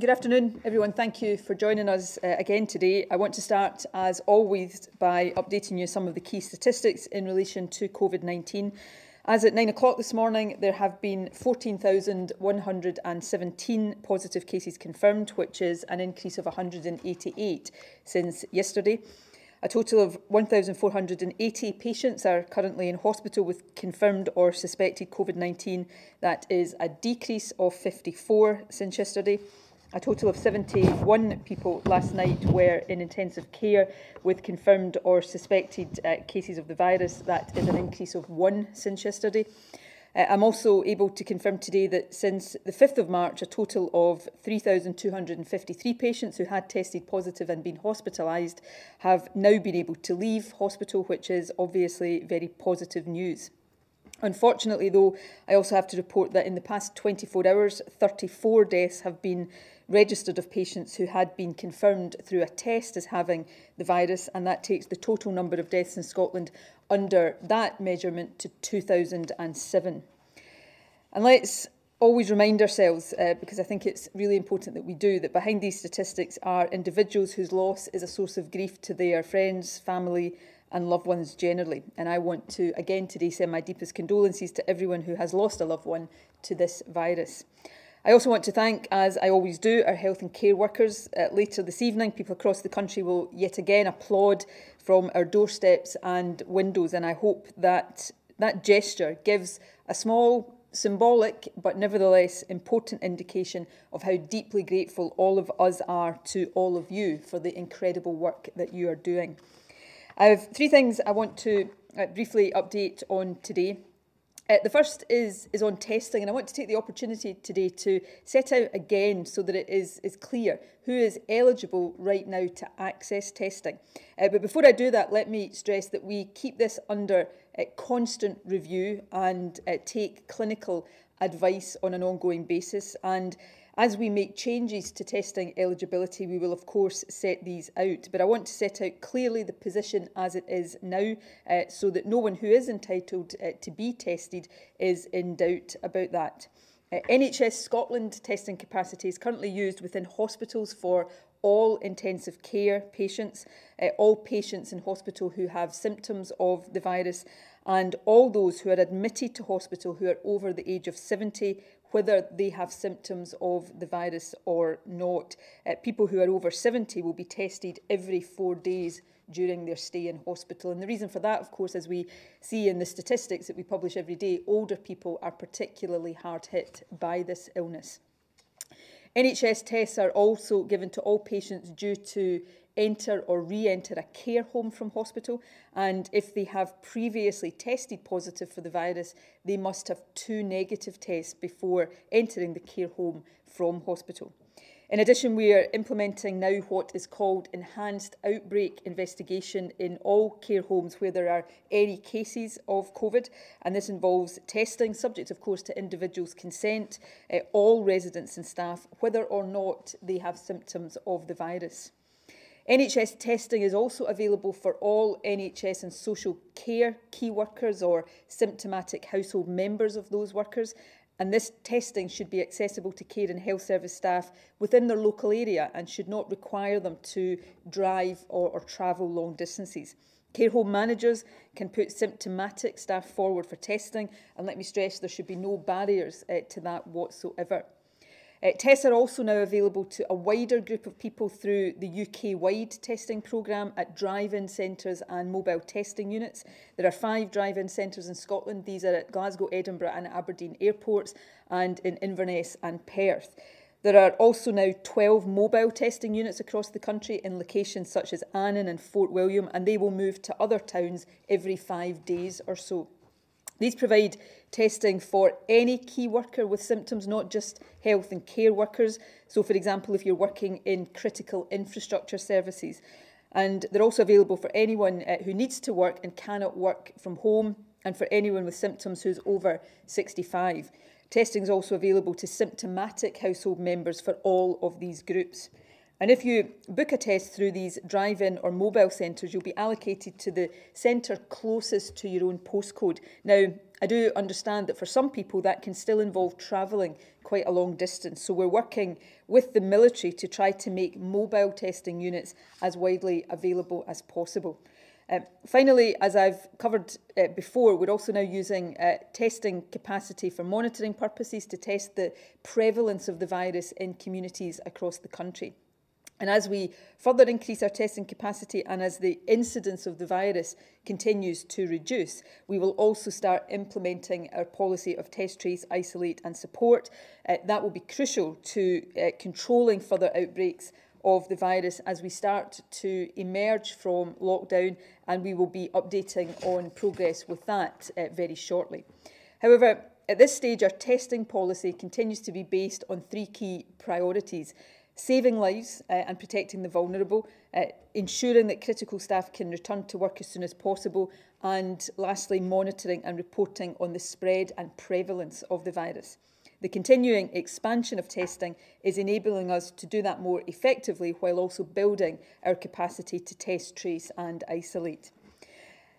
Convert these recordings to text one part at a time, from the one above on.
Good afternoon, everyone. Thank you for joining us uh, again today. I want to start, as always, by updating you some of the key statistics in relation to COVID-19. As at 9 o'clock this morning, there have been 14,117 positive cases confirmed, which is an increase of 188 since yesterday. A total of 1,480 patients are currently in hospital with confirmed or suspected COVID-19. That is a decrease of 54 since yesterday. A total of 71 people last night were in intensive care with confirmed or suspected uh, cases of the virus. That is an increase of one since yesterday. Uh, I'm also able to confirm today that since the 5th of March, a total of 3,253 patients who had tested positive and been hospitalised have now been able to leave hospital, which is obviously very positive news. Unfortunately, though, I also have to report that in the past 24 hours, 34 deaths have been registered of patients who had been confirmed through a test as having the virus, and that takes the total number of deaths in Scotland under that measurement to 2007. And let's always remind ourselves, uh, because I think it's really important that we do, that behind these statistics are individuals whose loss is a source of grief to their friends, family and loved ones generally. And I want to again today send my deepest condolences to everyone who has lost a loved one to this virus. I also want to thank, as I always do, our health and care workers. Uh, later this evening, people across the country will yet again applaud from our doorsteps and windows, and I hope that that gesture gives a small, symbolic, but nevertheless important indication of how deeply grateful all of us are to all of you for the incredible work that you are doing. I have three things I want to uh, briefly update on today. Uh, the first is, is on testing, and I want to take the opportunity today to set out again so that it is, is clear who is eligible right now to access testing. Uh, but before I do that, let me stress that we keep this under uh, constant review and uh, take clinical advice on an ongoing basis. And As we make changes to testing eligibility, we will of course set these out. But I want to set out clearly the position as it is now uh, so that no one who is entitled uh, to be tested is in doubt about that. Uh, NHS Scotland testing capacity is currently used within hospitals for all intensive care patients, uh, all patients in hospital who have symptoms of the virus and all those who are admitted to hospital who are over the age of 70 whether they have symptoms of the virus or not. Uh, people who are over 70 will be tested every four days during their stay in hospital. And the reason for that, of course, as we see in the statistics that we publish every day, older people are particularly hard hit by this illness. NHS tests are also given to all patients due to enter or re-enter a care home from hospital and if they have previously tested positive for the virus they must have two negative tests before entering the care home from hospital. In addition, we are implementing now what is called enhanced outbreak investigation in all care homes where there are any cases of COVID. And this involves testing, subject of course to individuals' consent, uh, all residents and staff, whether or not they have symptoms of the virus. NHS testing is also available for all NHS and social care key workers or symptomatic household members of those workers. And this testing should be accessible to care and health service staff within their local area and should not require them to drive or, or travel long distances. Care home managers can put symptomatic staff forward for testing, and let me stress there should be no barriers uh, to that whatsoever. Uh, tests are also now available to a wider group of people through the UK-wide testing programme at drive-in centres and mobile testing units. There are five drive-in centres in Scotland. These are at Glasgow, Edinburgh and Aberdeen airports and in Inverness and Perth. There are also now 12 mobile testing units across the country in locations such as Annan and Fort William, and they will move to other towns every five days or so. These provide testing for any key worker with symptoms, not just health and care workers. So, for example, if you're working in critical infrastructure services. And they're also available for anyone uh, who needs to work and cannot work from home and for anyone with symptoms who's over 65. Testing is also available to symptomatic household members for all of these groups. And if you book a test through these drive-in or mobile centres, you'll be allocated to the centre closest to your own postcode. Now, I do understand that for some people that can still involve travelling quite a long distance. So we're working with the military to try to make mobile testing units as widely available as possible. Um, finally, as I've covered uh, before, we're also now using uh, testing capacity for monitoring purposes to test the prevalence of the virus in communities across the country. And as we further increase our testing capacity and as the incidence of the virus continues to reduce, we will also start implementing our policy of test, trace, isolate and support. Uh, that will be crucial to uh, controlling further outbreaks of the virus as we start to emerge from lockdown and we will be updating on progress with that uh, very shortly. However, at this stage, our testing policy continues to be based on three key priorities saving lives uh, and protecting the vulnerable, uh, ensuring that critical staff can return to work as soon as possible, and lastly, monitoring and reporting on the spread and prevalence of the virus. The continuing expansion of testing is enabling us to do that more effectively while also building our capacity to test, trace and isolate.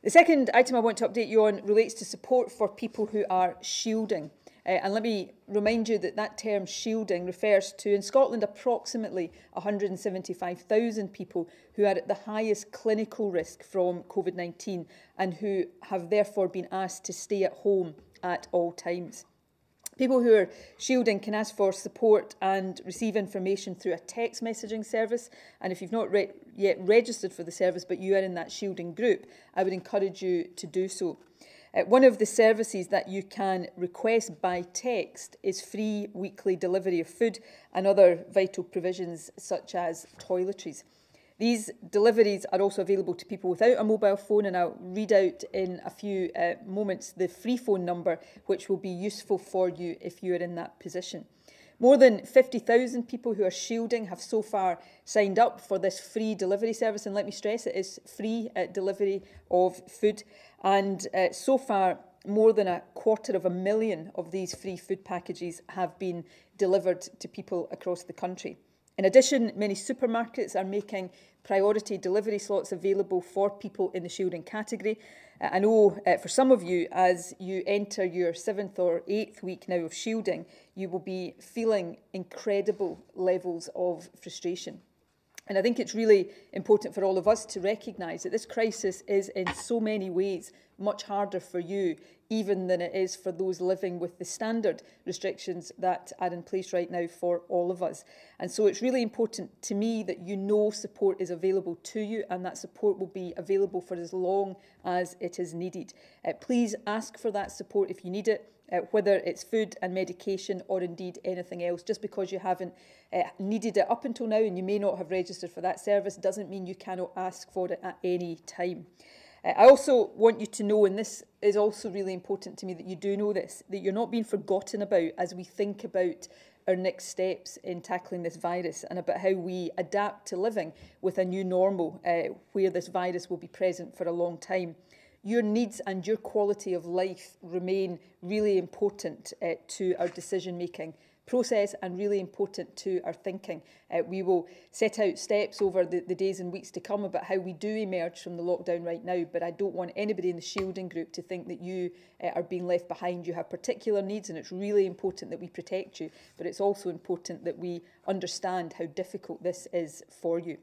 The second item I want to update you on relates to support for people who are shielding. Uh, and let me remind you that that term shielding refers to, in Scotland, approximately 175,000 people who are at the highest clinical risk from COVID-19 and who have therefore been asked to stay at home at all times. People who are shielding can ask for support and receive information through a text messaging service. And if you've not re yet registered for the service, but you are in that shielding group, I would encourage you to do so. Uh, one of the services that you can request by text is free weekly delivery of food and other vital provisions such as toiletries. These deliveries are also available to people without a mobile phone and I'll read out in a few uh, moments the free phone number which will be useful for you if you are in that position. More than 50,000 people who are shielding have so far signed up for this free delivery service. And let me stress, it is free uh, delivery of food. And uh, so far, more than a quarter of a million of these free food packages have been delivered to people across the country. In addition, many supermarkets are making priority delivery slots available for people in the shielding category. Uh, I know uh, for some of you, as you enter your seventh or eighth week now of shielding, you will be feeling incredible levels of frustration. And I think it's really important for all of us to recognise that this crisis is in so many ways much harder for you even than it is for those living with the standard restrictions that are in place right now for all of us. And so it's really important to me that you know support is available to you and that support will be available for as long as it is needed. Uh, please ask for that support if you need it uh, whether it's food and medication or indeed anything else. Just because you haven't uh, needed it up until now and you may not have registered for that service doesn't mean you cannot ask for it at any time. Uh, I also want you to know, and this is also really important to me that you do know this, that you're not being forgotten about as we think about our next steps in tackling this virus and about how we adapt to living with a new normal uh, where this virus will be present for a long time your needs and your quality of life remain really important uh, to our decision making process and really important to our thinking. Uh, we will set out steps over the, the days and weeks to come about how we do emerge from the lockdown right now, but I don't want anybody in the shielding group to think that you uh, are being left behind. You have particular needs and it's really important that we protect you, but it's also important that we understand how difficult this is for you.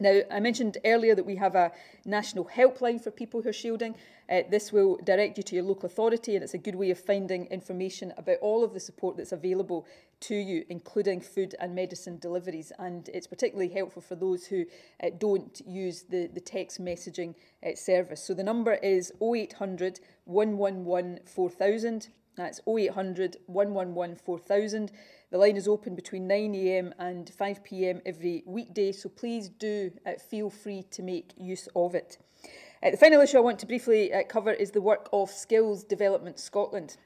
Now, I mentioned earlier that we have a national helpline for people who are shielding. Uh, this will direct you to your local authority and it's a good way of finding information about all of the support that's available to you, including food and medicine deliveries. And it's particularly helpful for those who uh, don't use the, the text messaging uh, service. So the number is 0800 111 4000. That's 0800 111 4000. The line is open between 9am and 5pm every weekday, so please do uh, feel free to make use of it. Uh, the final issue I want to briefly uh, cover is the work of Skills Development Scotland.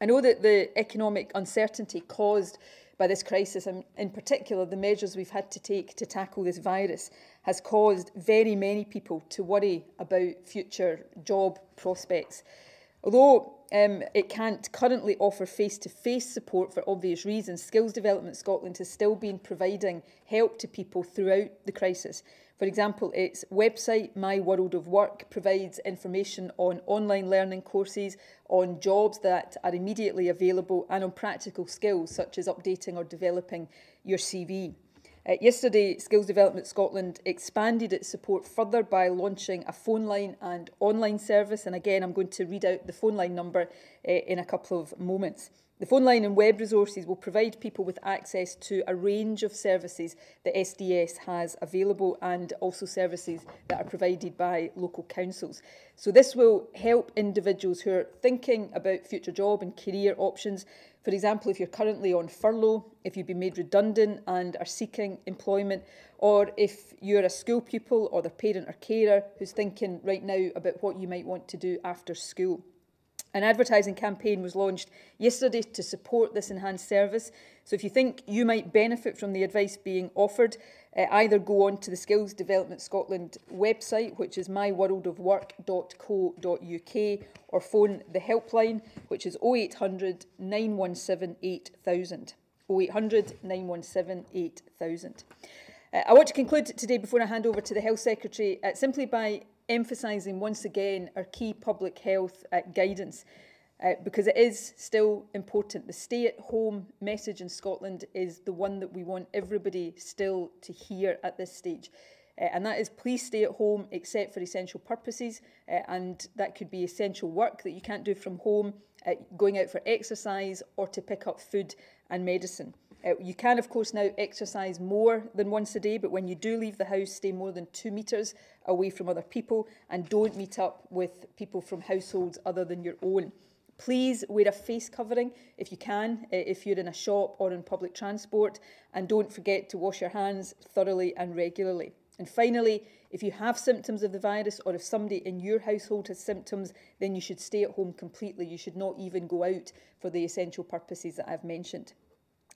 I know that the economic uncertainty caused by this crisis, and in particular the measures we've had to take to tackle this virus, has caused very many people to worry about future job prospects. Although um, it can't currently offer face-to-face -face support for obvious reasons, Skills Development Scotland has still been providing help to people throughout the crisis. For example, its website, My World of Work, provides information on online learning courses, on jobs that are immediately available, and on practical skills such as updating or developing your CV. Uh, yesterday, Skills Development Scotland expanded its support further by launching a phone line and online service. And again, I'm going to read out the phone line number uh, in a couple of moments. The phone line and web resources will provide people with access to a range of services that SDS has available and also services that are provided by local councils. So this will help individuals who are thinking about future job and career options For example, if you're currently on furlough, if you've been made redundant and are seeking employment, or if you're a school pupil or the parent or carer who's thinking right now about what you might want to do after school. An advertising campaign was launched yesterday to support this enhanced service. So if you think you might benefit from the advice being offered, uh, either go on to the Skills Development Scotland website, which is myworldofwork.co.uk, or phone the helpline, which is 0800 917 8000. 0800 917 8000. Uh, I want to conclude today before I hand over to the Health Secretary uh, simply by emphasising once again our key public health uh, guidance uh, because it is still important. The stay at home message in Scotland is the one that we want everybody still to hear at this stage. Uh, and that is please stay at home except for essential purposes. Uh, and that could be essential work that you can't do from home, uh, going out for exercise, or to pick up food and medicine. Uh, you can, of course, now exercise more than once a day, but when you do leave the house, stay more than two metres away from other people and don't meet up with people from households other than your own. Please wear a face covering if you can, uh, if you're in a shop or in public transport, and don't forget to wash your hands thoroughly and regularly. And finally, if you have symptoms of the virus or if somebody in your household has symptoms, then you should stay at home completely. You should not even go out for the essential purposes that I've mentioned.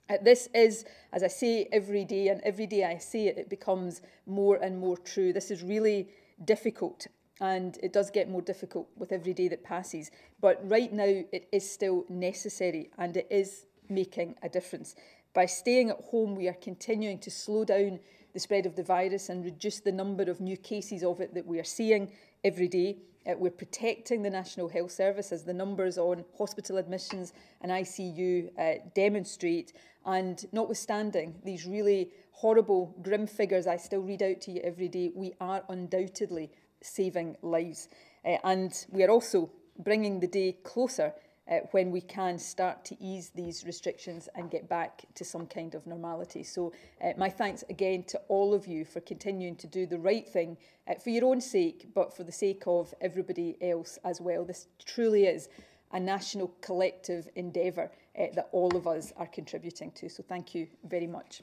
Uh, this is, as I say every day, and every day I say it, it becomes more and more true. This is really difficult, and it does get more difficult with every day that passes. But right now, it is still necessary, and it is making a difference. By staying at home, we are continuing to slow down the spread of the virus and reduce the number of new cases of it that we are seeing every day. Uh, we're protecting the National Health Service as the numbers on hospital admissions and ICU uh, demonstrate. And notwithstanding these really horrible, grim figures I still read out to you every day, we are undoubtedly saving lives. Uh, and we are also bringing the day closer uh, when we can start to ease these restrictions and get back to some kind of normality. So uh, my thanks again to all of you for continuing to do the right thing uh, for your own sake, but for the sake of everybody else as well. This truly is a national collective endeavour uh, that all of us are contributing to. So thank you very much.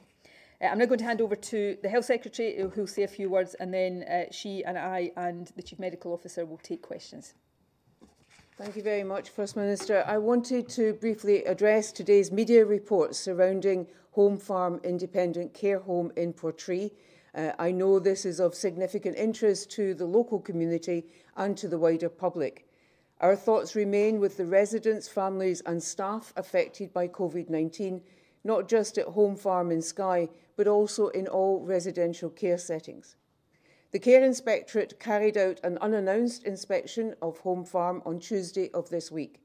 Uh, I'm now going to hand over to the Health Secretary, who will say a few words, and then uh, she and I and the Chief Medical Officer will take questions. Thank you very much, First Minister. I wanted to briefly address today's media reports surrounding Home Farm Independent Care Home in Portree. Uh, I know this is of significant interest to the local community and to the wider public. Our thoughts remain with the residents, families and staff affected by COVID-19, not just at Home Farm in Skye, but also in all residential care settings. The Care Inspectorate carried out an unannounced inspection of Home Farm on Tuesday of this week.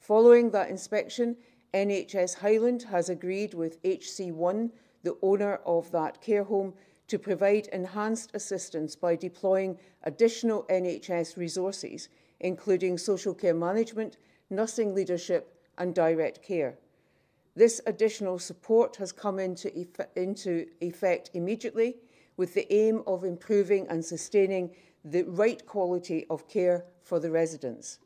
Following that inspection, NHS Highland has agreed with HC-One, the owner of that care home, to provide enhanced assistance by deploying additional NHS resources, including social care management, nursing leadership and direct care. This additional support has come into, eff into effect immediately with the aim of improving and sustaining the right quality of care for the residents.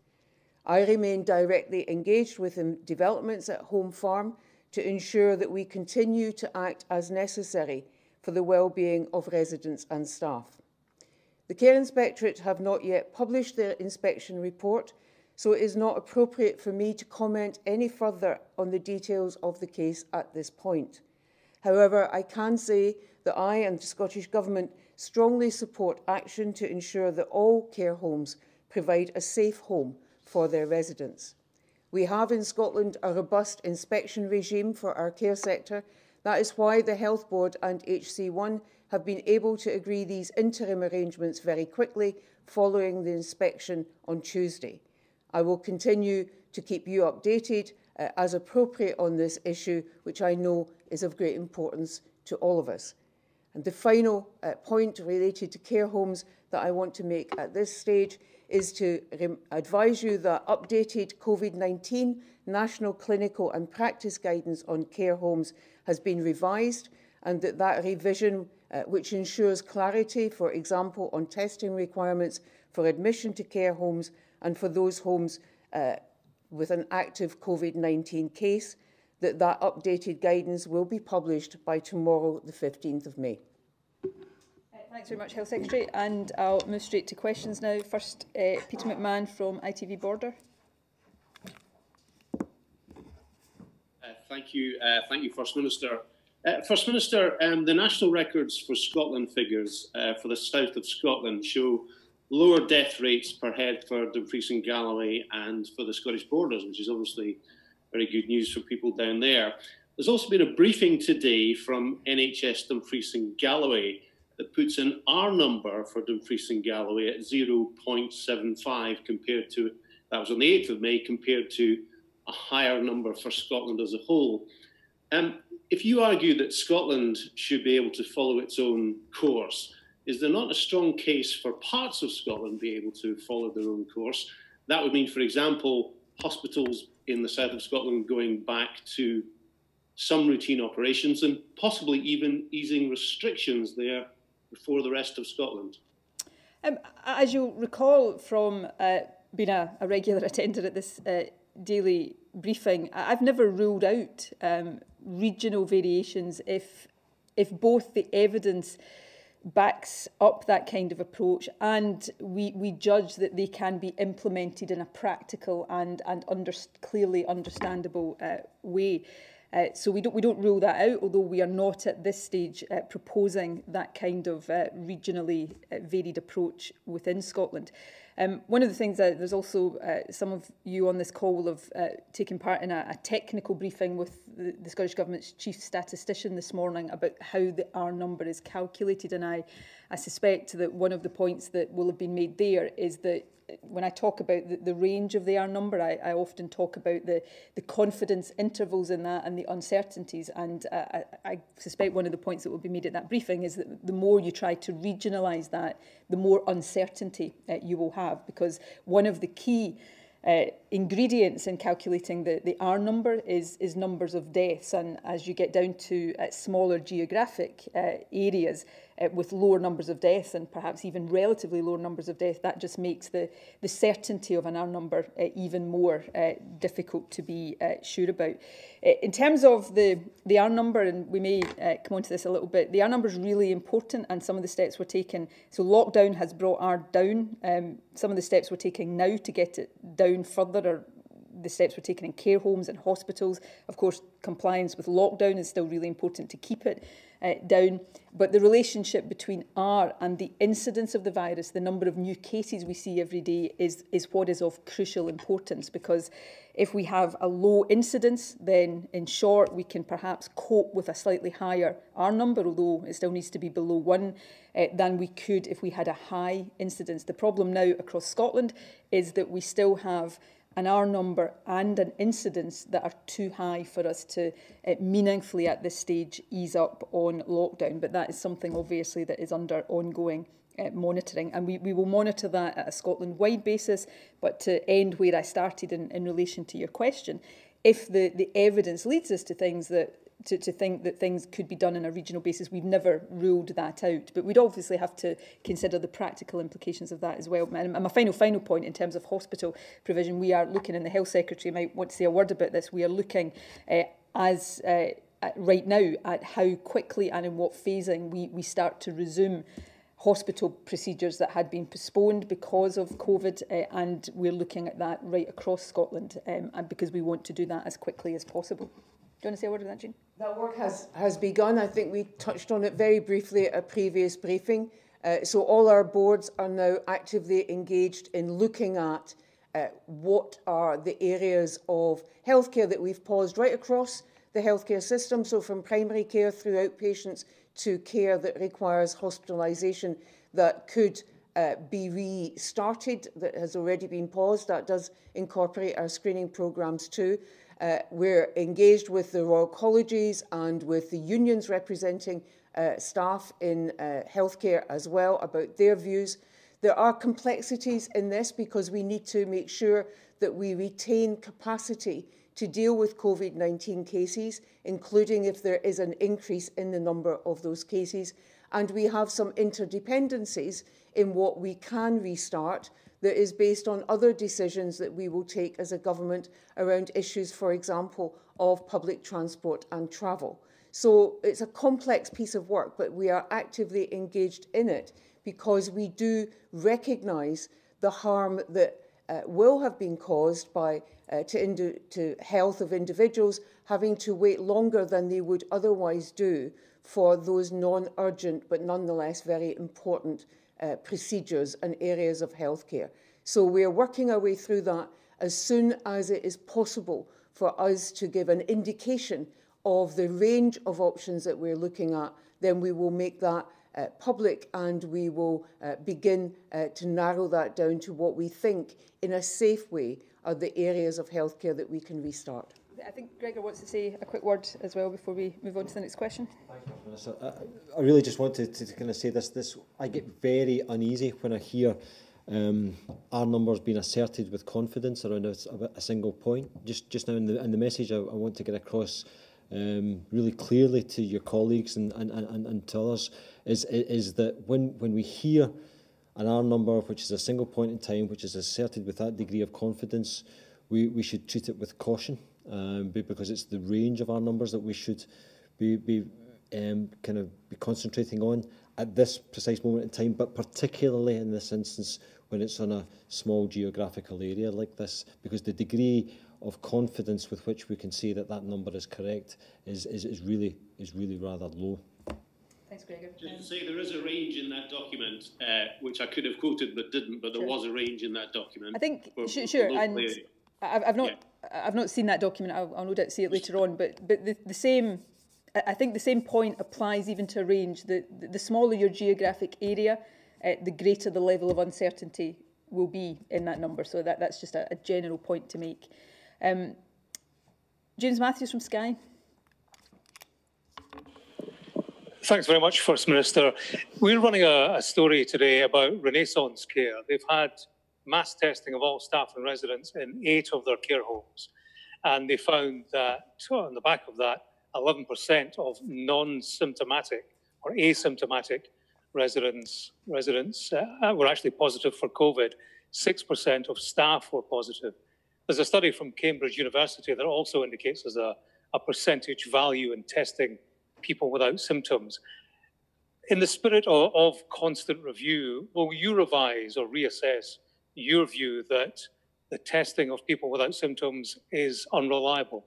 I remain directly engaged with the developments at Home Farm to ensure that we continue to act as necessary for the well-being of residents and staff. The Care Inspectorate have not yet published their inspection report, so it is not appropriate for me to comment any further on the details of the case at this point. However, I can say that I and the Scottish Government strongly support action to ensure that all care homes provide a safe home for their residents. We have in Scotland a robust inspection regime for our care sector. That is why the Health Board and HC-One have been able to agree these interim arrangements very quickly following the inspection on Tuesday. I will continue to keep you updated uh, as appropriate on this issue, which I know is of great importance to all of us. And the final uh, point related to care homes that I want to make at this stage is to advise you that updated COVID-19 national clinical and practice guidance on care homes has been revised and that that revision, uh, which ensures clarity, for example, on testing requirements for admission to care homes and for those homes uh, with an active COVID-19 case, that that updated guidance will be published by tomorrow, the 15th of May. Thanks very much, Health Secretary. And I'll move straight to questions now. First, uh, Peter McMahon from ITV Border. Uh, thank you. Uh, thank you, First Minister. Uh, First Minister, um, the national records for Scotland figures uh, for the south of Scotland show lower death rates per head for Dumfries and Galloway and for the Scottish borders, which is obviously very good news for people down there. There's also been a briefing today from NHS Dumfries and Galloway that puts an R number for Dumfries and Galloway at 0.75 compared to, that was on the 8th of May, compared to a higher number for Scotland as a whole. Um, if you argue that Scotland should be able to follow its own course, is there not a strong case for parts of Scotland being able to follow their own course? That would mean, for example, hospitals in the south of Scotland going back to some routine operations and possibly even easing restrictions there before the rest of Scotland. Um, as you'll recall from uh, being a, a, regular attender at this uh, daily briefing, I've never ruled out um, regional variations if, if both the evidence backs up that kind of approach and we, we judge that they can be implemented in a practical and, and under, clearly understandable uh, way. Uh, so we don't, we don't rule that out, although we are not at this stage uh, proposing that kind of uh, regionally uh, varied approach within Scotland. Uh, Um, one of the things that there's also uh, some of you on this call will have uh, taken part in a, a technical briefing with the, the Scottish Government's chief statistician this morning about how the R number is calculated. And I, I suspect that one of the points that will have been made there is that when I talk about the, the range of the R number, I, I often talk about the, the confidence intervals in that and the uncertainties. And uh, I, I suspect one of the points that will be made at that briefing is that the more you try to regionalise that, the more uncertainty uh, you will have. Because one of the key uh, ingredients in calculating the, the R number is, is numbers of deaths. And as you get down to uh, smaller geographic uh, areas, uh, with lower numbers of deaths and perhaps even relatively lower numbers of deaths, that just makes the, the certainty of an R number uh, even more uh, difficult to be uh, sure about. Uh, in terms of the, the R number, and we may uh, come on to this a little bit, the R number is really important and some of the steps were taken. So lockdown has brought R down. Um, some of the steps we're taking now to get it down further are the steps we're taking in care homes and hospitals. Of course, compliance with lockdown is still really important to keep it uh, down. But the relationship between R and the incidence of the virus, the number of new cases we see every day, is, is what is of crucial importance because if we have a low incidence, then in short, we can perhaps cope with a slightly higher R number, although it still needs to be below one, uh, than we could if we had a high incidence. The problem now across Scotland is that we still have an R number and an incidence that are too high for us to uh, meaningfully at this stage ease up on lockdown. But that is something obviously that is under ongoing uh, monitoring and we, we will monitor that at a Scotland-wide basis. But to end where I started in, in relation to your question, if the, the evidence leads us to things that to, to think that things could be done on a regional basis. We've never ruled that out, but we'd obviously have to consider the practical implications of that as well. And, my final, final point in terms of hospital provision, we are looking, and the Health Secretary might want to say a word about this, we are looking uh, as uh, at right now at how quickly and in what phasing we, we start to resume hospital procedures that had been postponed because of COVID uh, and we're looking at that right across Scotland um, and because we want to do that as quickly as possible. Do you want to say a word on that, Jean? That work has, has begun. I think we touched on it very briefly at a previous briefing. Uh, so all our boards are now actively engaged in looking at uh, what are the areas of healthcare that we've paused right across the healthcare system, so from primary care through outpatients to care that requires hospitalisation that could uh, be restarted, that has already been paused. That does incorporate our screening programmes too. Uh, we're engaged with the Royal Colleges and with the unions representing uh, staff in uh, healthcare as well about their views. There are complexities in this because we need to make sure that we retain capacity to deal with COVID-19 cases, including if there is an increase in the number of those cases. And we have some interdependencies in what we can restart that is based on other decisions that we will take as a government around issues, for example, of public transport and travel. So it's a complex piece of work, but we are actively engaged in it because we do recognise the harm that uh, will have been caused by uh, to, to health of individuals having to wait longer than they would otherwise do for those non-urgent but nonetheless very important uh, procedures and areas of healthcare. So we are working our way through that as soon as it is possible for us to give an indication of the range of options that we're looking at, then we will make that uh, public and we will uh, begin uh, to narrow that down to what we think in a safe way are the areas of healthcare that we can restart. I think Gregor wants to say a quick word as well before we move on to the next question. Thank you, I, I really just wanted to, to kind of say this. This I get very uneasy when I hear um, R numbers being asserted with confidence around a, a single point. Just just now in the in the message I, I want to get across um, really clearly to your colleagues and, and, and, and to others is, is that when, when we hear an R number, which is a single point in time, which is asserted with that degree of confidence, we, we should treat it with caution um, because it's the range of R numbers that we should be, be um, kind of be concentrating on at this precise moment in time, but particularly in this instance when it's on a small geographical area like this, because the degree of confidence with which we can say that that number is correct is, is, is, really, is really rather low. Thanks, Gregor. Just to say there is a range in that document, uh, which I could have quoted but didn't, but there sure. was a range in that document. I think, for, sure, sure and I've, I've not, yeah. I've not seen that document. I'll, I'll no doubt see it later on. But, but the, the same, I think the same point applies even to a range. The, the, the smaller your geographic area, uh, the greater the level of uncertainty will be in that number. So that, that's just a, a general point to make. Um, James Matthews from Sky. Thanks very much, First Minister. We're running a, a, story today about Renaissance Care. They've had mass testing of all staff and residents in eight of their care homes. And they found that, on the back of that, 11% of non-symptomatic or asymptomatic residents, residents uh, were actually positive for COVID. 6% of staff were positive. There's a study from Cambridge University that also indicates there's a, a percentage value in testing people without symptoms. In the spirit of, of constant review, will you revise or reassess your view that the testing of people without symptoms is unreliable?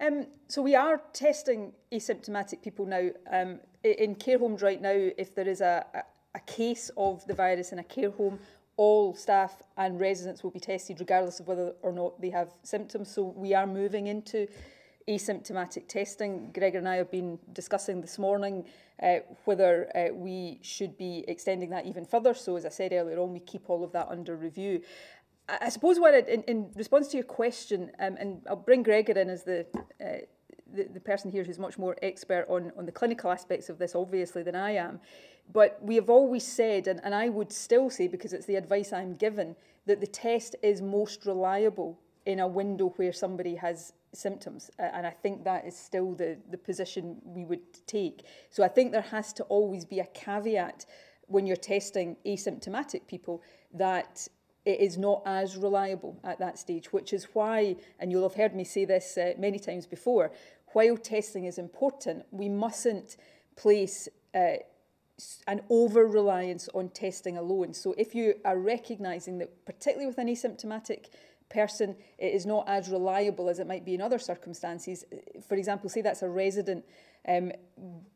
Um, so we are testing asymptomatic people now. Um, in care homes right now, if there is a, a, a case of the virus in a care home all staff and residents will be tested regardless of whether or not they have symptoms. So we are moving into asymptomatic testing. Gregor and I have been discussing this morning uh, whether uh, we should be extending that even further. So as I said earlier on, we keep all of that under review. I, I suppose what, in, in response to your question, um, and I'll bring Gregor in as the, uh, the, the person here who's much more expert on, on the clinical aspects of this, obviously, than I am, But we have always said, and, and I would still say, because it's the advice I'm given, that the test is most reliable in a window where somebody has symptoms. Uh, and I think that is still the, the position we would take. So I think there has to always be a caveat when you're testing asymptomatic people that it is not as reliable at that stage, which is why, and you'll have heard me say this uh, many times before, while testing is important, we mustn't place uh, an over reliance on testing alone. So if you are recognizing that, particularly with an asymptomatic person, is not as reliable as it might be in other circumstances. For example, say that's a resident um,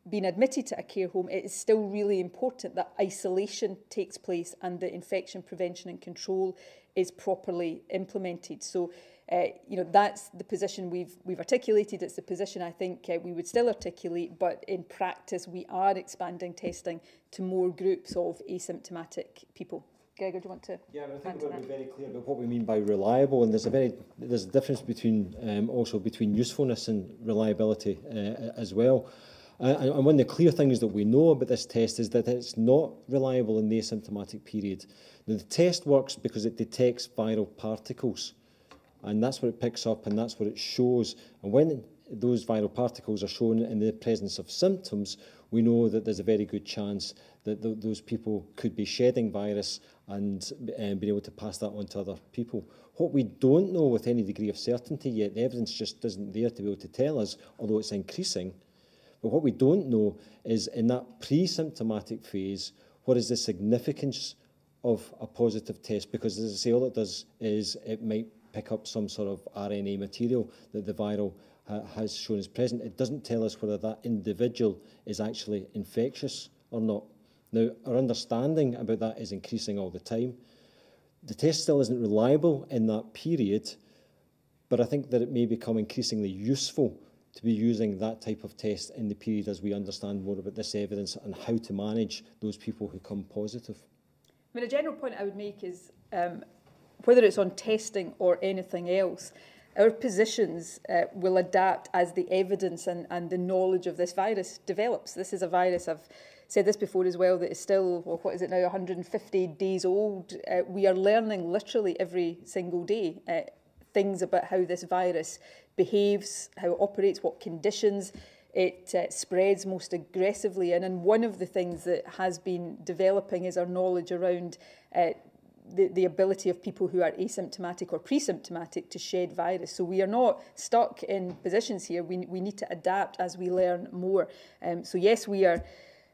being admitted to a care home, it is still really important that isolation takes place and that infection prevention and control is properly implemented. So, uh, you know, that's the position we've we've articulated. It's the position I think uh, we would still articulate, but in practice, we are expanding testing to more groups of asymptomatic people. Gregor, do you want to? Yeah, I think we've got to be very clear about what we mean by reliable, and there's a very there's a difference between um, also between usefulness and reliability uh, as well. Uh, and one of the clear things that we know about this test is that it's not reliable in the asymptomatic period. Now, the test works because it detects viral particles, and that's what it picks up, and that's what it shows. And when those viral particles are shown in the presence of symptoms, we know that there's a very good chance that th those people could be shedding virus and um, being able to pass that on to other people. What we don't know with any degree of certainty yet, the evidence just isn't there to be able to tell us, although it's increasing. But what we don't know is in that pre-symptomatic phase, what is the significance of a positive test? Because as I say, all it does is it might pick up some sort of RNA material that the viral uh, has shown is present. It doesn't tell us whether that individual is actually infectious or not. Now, our understanding about that is increasing all the time. The test still isn't reliable in that period, but I think that it may become increasingly useful to be using that type of test in the period as we understand more about this evidence and how to manage those people who come positive. I mean, a general point I would make is um, whether it's on testing or anything else, our positions uh, will adapt as the evidence and, and the knowledge of this virus develops. This is a virus I've said this before as well, that is still, well, what is it now, 150 days old. Uh, we are learning literally every single day uh, things about how this virus behaves, how it operates, what conditions it uh, spreads most aggressively in. And one of the things that has been developing is our knowledge around uh, the, the ability of people who are asymptomatic or pre-symptomatic to shed virus. So we are not stuck in positions here. We, we need to adapt as we learn more. Um, so yes, we are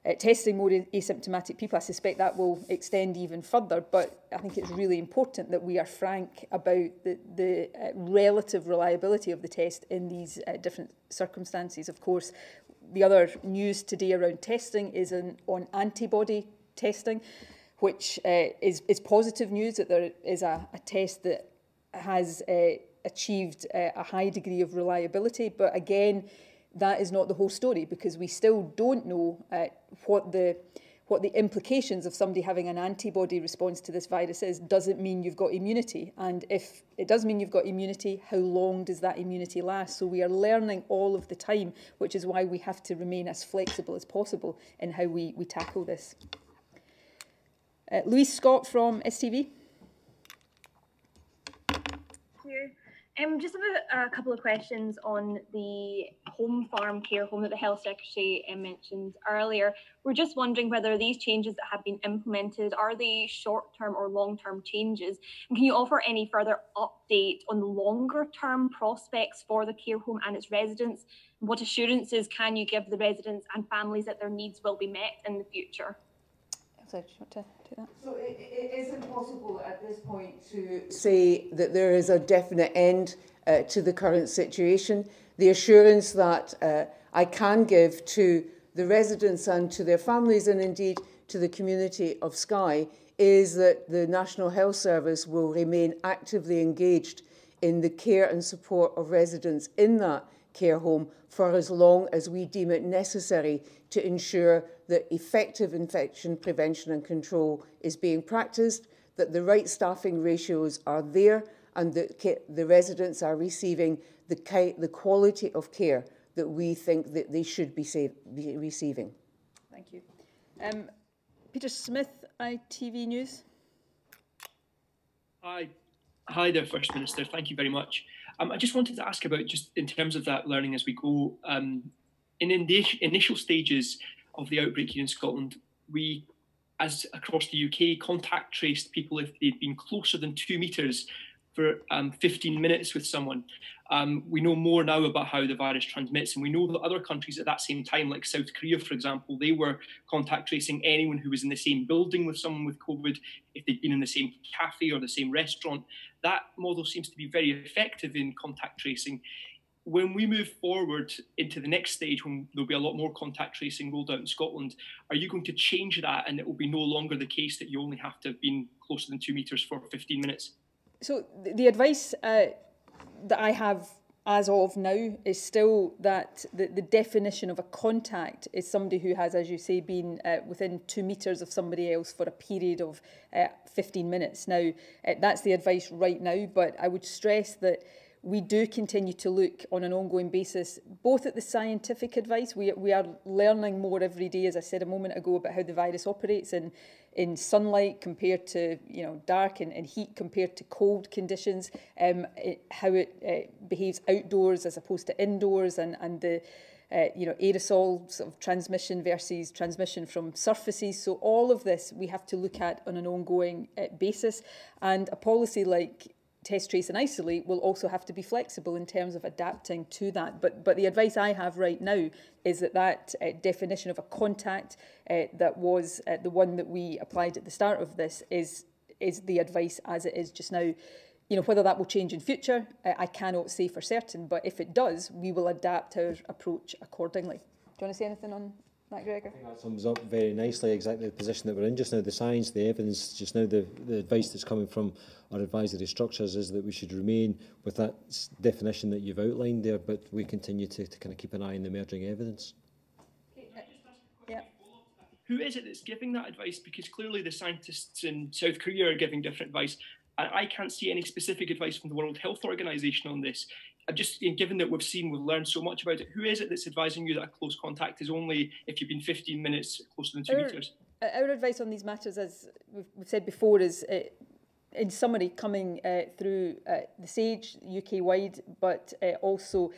uh, testing more asymptomatic people. I suspect that will extend even further, but I think it's really important that we are frank about the, the uh, relative reliability of the test in these uh, different circumstances. Of course, the other news today around testing is an, on antibody testing, which uh, is, is positive news that there is a, a test that has uh, achieved uh, a high degree of reliability. But again, that is not the whole story because we still don't know uh, what the what the implications of somebody having an antibody response to this virus is. Doesn't mean you've got immunity? And if it does mean you've got immunity how long does that immunity last? So we are learning all of the time which is why we have to remain as flexible as possible in how we we tackle this. Uh, Louise Scott from STV Um, just a, a, couple of questions on the home farm care home that the Health Secretary um, mentioned earlier. We're just wondering whether these changes that have been implemented are they short-term or long-term changes, and can you offer any further update on the longer-term prospects for the care home and its residents? What assurances can you give the residents and families that their needs will be met in the future? So, to that? So it, it is impossible at this point to say that there is a definite end uh, to the current situation. The assurance that uh, I can give to the residents and to their families and indeed to the community of Skye is that the National Health Service will remain actively engaged in the care and support of residents in that care home for as long as we deem it necessary to ensure that effective infection prevention and control is being practiced, that the right staffing ratios are there, and that the residents are receiving the, the quality of care that we think that they should be, be receiving. Thank you. Um, Peter Smith, ITV News. Hi. Hi there, First Minister. Thank you very much. Um, I just wanted to ask about just in terms of that learning as we go. Um, in the initial stages of the outbreak here in Scotland, we, as across the UK, contact traced people if they'd been closer than two metres for um, 15 minutes with someone. Um, we know more now about how the virus transmits, and we know that other countries at that same time, like South Korea, for example, they were contact tracing anyone who was in the same building with someone with COVID, if they'd been in the same cafe or the same restaurant. That model seems to be very effective in contact tracing. When we move forward into the next stage, when there'll be a lot more contact tracing rolled out in Scotland, are you going to change that and it will be no longer the case that you only have to have been closer than two metres for 15 minutes? So the advice uh, that I have as of now is still that the, the definition of a contact is somebody who has, as you say, been uh, within two metres of somebody else for a period of uh, 15 minutes. Now, uh, that's the advice right now, but I would stress that we do continue to look on an ongoing basis, both at the scientific advice, we, we are learning more every day, as I said a moment ago, about how the virus operates in, in sunlight compared to you know dark and, and heat compared to cold conditions, um, it, how it uh, behaves outdoors as opposed to indoors and, and the uh, you know, aerosol sort of transmission versus transmission from surfaces. So all of this we have to look at on an ongoing uh, basis. And a policy like test, trace and isolate will also have to be flexible in terms of adapting to that. But, but the advice I have right now is that that uh, definition of a contact uh, that was uh, the one that we applied at the start of this is, is the advice as it is just now. You know, whether that will change in future, uh, I cannot say for certain, but if it does, we will adapt our approach accordingly. Do you want to say anything on Matt Gregor? that sums up very nicely exactly the position that we're in just now. The science, the evidence, just now the, the advice that's coming from our advisory structures is that we should remain with that definition that you've outlined there, but we continue to, to kind of keep an eye on the emerging evidence. Yeah. Who is it that's giving that advice? Because clearly the scientists in South Korea are giving different advice. And I can't see any specific advice from the World Health Organization on this. I'm just given that we've seen, we've learned so much about it. Who is it that's advising you that a close contact is only if you've been 15 minutes closer than two our, metres? Our advice on these matters, as we've, we've said before, is uh, in summary coming uh, through uh, the SAGE UK wide, but uh, also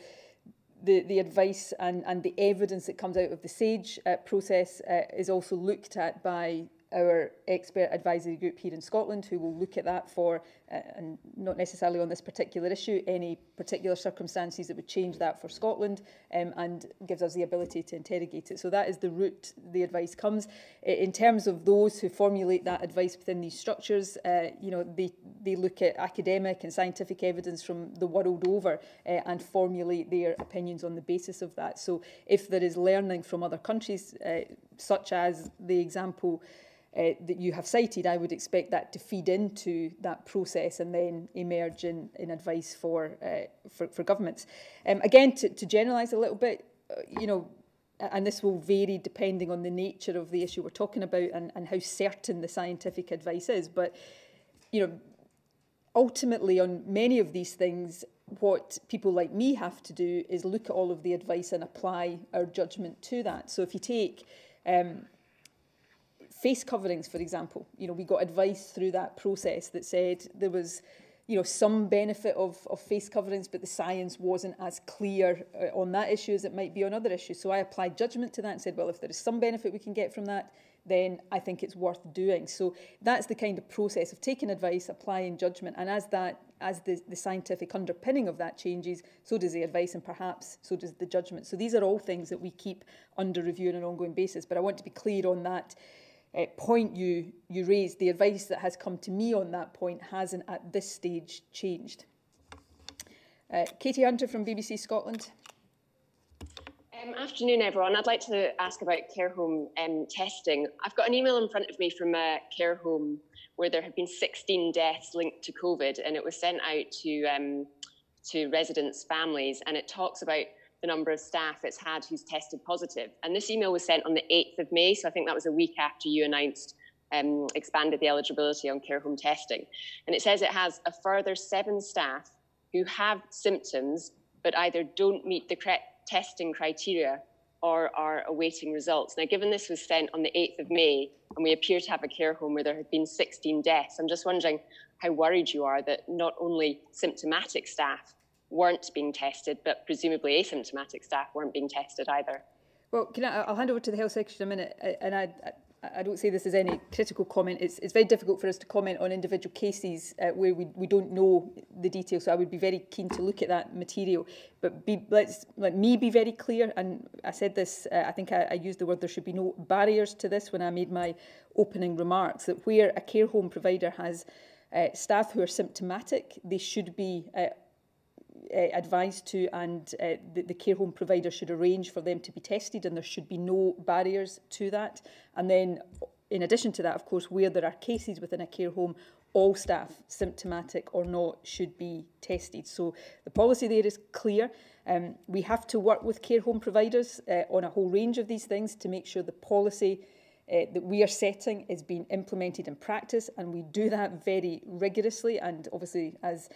the, the advice and, and the evidence that comes out of the SAGE uh, process uh, is also looked at by our expert advisory group here in Scotland who will look at that for, uh, and not necessarily on this particular issue, any particular circumstances that would change that for Scotland um, and gives us the ability to interrogate it. So that is the route the advice comes. In terms of those who formulate that advice within these structures, uh, you know, they, they look at academic and scientific evidence from the world over uh, and formulate their opinions on the basis of that. So if there is learning from other countries, uh, such as the example uh, that you have cited, I would expect that to feed into that process and then emerge in, in advice for, uh, for, for governments. Um, again, to, to generalise a little bit, uh, you know, and this will vary depending on the nature of the issue we're talking about and, and how certain the scientific advice is, but, you know, ultimately on many of these things, what people like me have to do is look at all of the advice and apply our judgment to that. So if you take um, face coverings, for example. You know, we got advice through that process that said there was, you know, some benefit of, of face coverings, but the science wasn't as clear uh, on that issue as it might be on other issues. So I applied judgment to that and said, well, if there is some benefit we can get from that, then I think it's worth doing. So that's the kind of process of taking advice, applying judgment, and as that, as the, the scientific underpinning of that changes, so does the advice, and perhaps so does the judgment. So these are all things that we keep under review on an ongoing basis. But I want to be clear on that point you, you raised, the advice that has come to me on that point hasn't at this stage changed. Uh, Katie Hunter from BBC Scotland. Um, afternoon, everyone. I'd like to ask about care home um, testing. I've got an email in front of me from a care home where there have been 16 deaths linked to COVID, and it was sent out to um, to residents' families, and it talks about the number of staff it's had who's tested positive. And this email was sent on the 8th of May, so I think that was a week after you announced um, expanded the eligibility on care home testing. And it says it has a further seven staff who have symptoms but either don't meet the testing criteria or are awaiting results. Now, given this was sent on the 8th of May, and we appear to have a care home where there have been 16 deaths, I'm just wondering how worried you are that not only symptomatic staff weren't being tested, but presumably asymptomatic staff weren't being tested either. Well, can I, I'll hand over to the Health Secretary in a minute, and I, I don't say this as any critical comment. It's, it's very difficult for us to comment on individual cases uh, where we, we don't know the details. So I would be very keen to look at that material. But be, let's let me be very clear. And I said this. Uh, I think I, I used the word there should be no barriers to this when I made my opening remarks. That where a care home provider has uh, staff who are symptomatic, they should be uh, uh, advised to and uh, the, the care home provider should arrange for them to be tested and there should be no barriers to that. And then in addition to that, of course, where there are cases within a care home, all staff, symptomatic or not, should be tested. So the policy there is clear. Um, we have to work with care home providers uh, on a whole range of these things to make sure the policy uh, that we are setting is being implemented in practice and we do that very rigorously and obviously as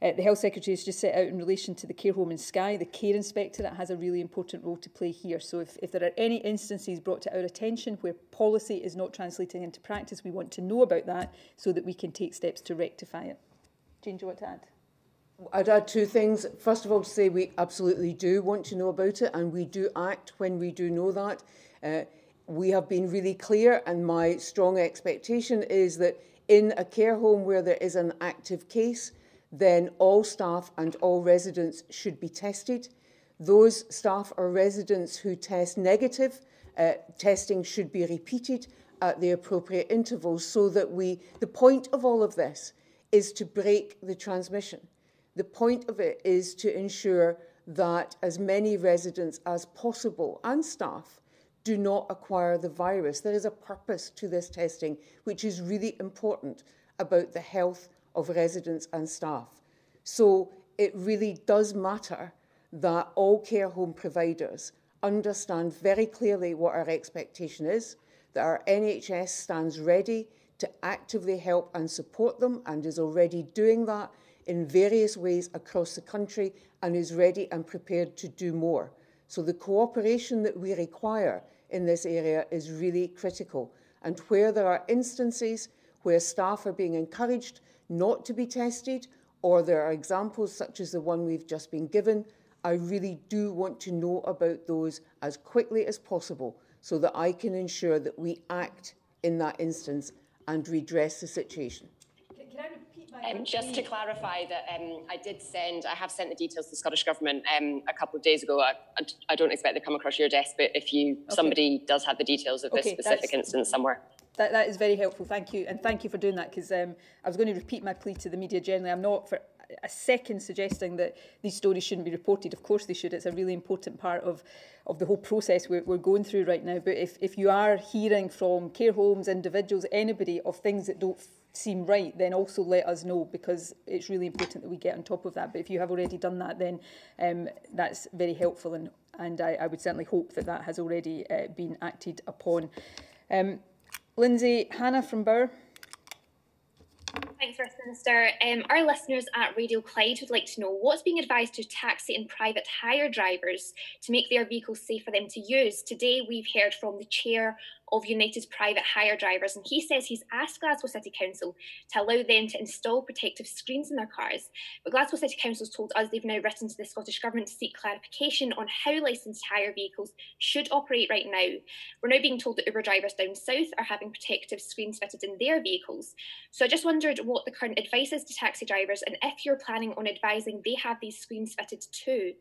Uh, the Health Secretary has just set out in relation to the care home in Skye, the care inspectorate has a really important role to play here. So if, if there are any instances brought to our attention where policy is not translating into practice, we want to know about that so that we can take steps to rectify it. Jeane, do you want to add? I'd add two things. First of all, to say we absolutely do want to know about it and we do act when we do know that. Uh, we have been really clear and my strong expectation is that in a care home where there is an active case, then all staff and all residents should be tested. Those staff or residents who test negative, uh, testing should be repeated at the appropriate intervals so that we, the point of all of this is to break the transmission. The point of it is to ensure that as many residents as possible and staff do not acquire the virus. There is a purpose to this testing, which is really important about the health of residents and staff. So it really does matter that all care home providers understand very clearly what our expectation is, that our NHS stands ready to actively help and support them and is already doing that in various ways across the country and is ready and prepared to do more. So the cooperation that we require in this area is really critical. And where there are instances where staff are being encouraged not to be tested, or there are examples such as the one we've just been given, I really do want to know about those as quickly as possible so that I can ensure that we act in that instance and redress the situation. Um, just to clarify that um, I did send, I have sent the details to the Scottish Government um, a couple of days ago. I, I, don't expect they come across your desk, but if you okay. somebody does have the details of this okay, specific instance somewhere. That, that is very helpful. Thank you. And thank you for doing that because um, I was going to repeat my plea to the media generally. I'm not for a second suggesting that these stories shouldn't be reported. Of course they should. It's a really important part of, of the whole process we're, we're going through right now. But if, if you are hearing from care homes, individuals, anybody of things that don't seem right, then also let us know because it's really important that we get on top of that. But if you have already done that, then um, that's very helpful and, and I, I would certainly hope that that has already uh, been acted upon. Um, Lindsay Hannah from Bauer. Thanks, First Minister. Um, our listeners at Radio Clyde would like to know what's being advised to taxi and private hire drivers to make their vehicles safe for them to use. Today, we've heard from the chair of United's private hire drivers, and he says he's asked Glasgow City Council to allow them to install protective screens in their cars. But Glasgow City Council's told us they've now written to the Scottish Government to seek clarification on how licensed hire vehicles should operate right now. We're now being told that Uber drivers down south are having protective screens fitted in their vehicles. So I just wondered what the current advice is to taxi drivers and if you're planning on advising they have these screens fitted too.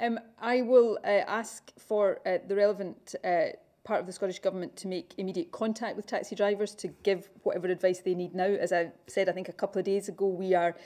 Um, I will uh, ask for uh, the relevant uh, part of the Scottish Government to make immediate contact with taxi drivers to give whatever advice they need now. As I said, I think a couple of days ago, we are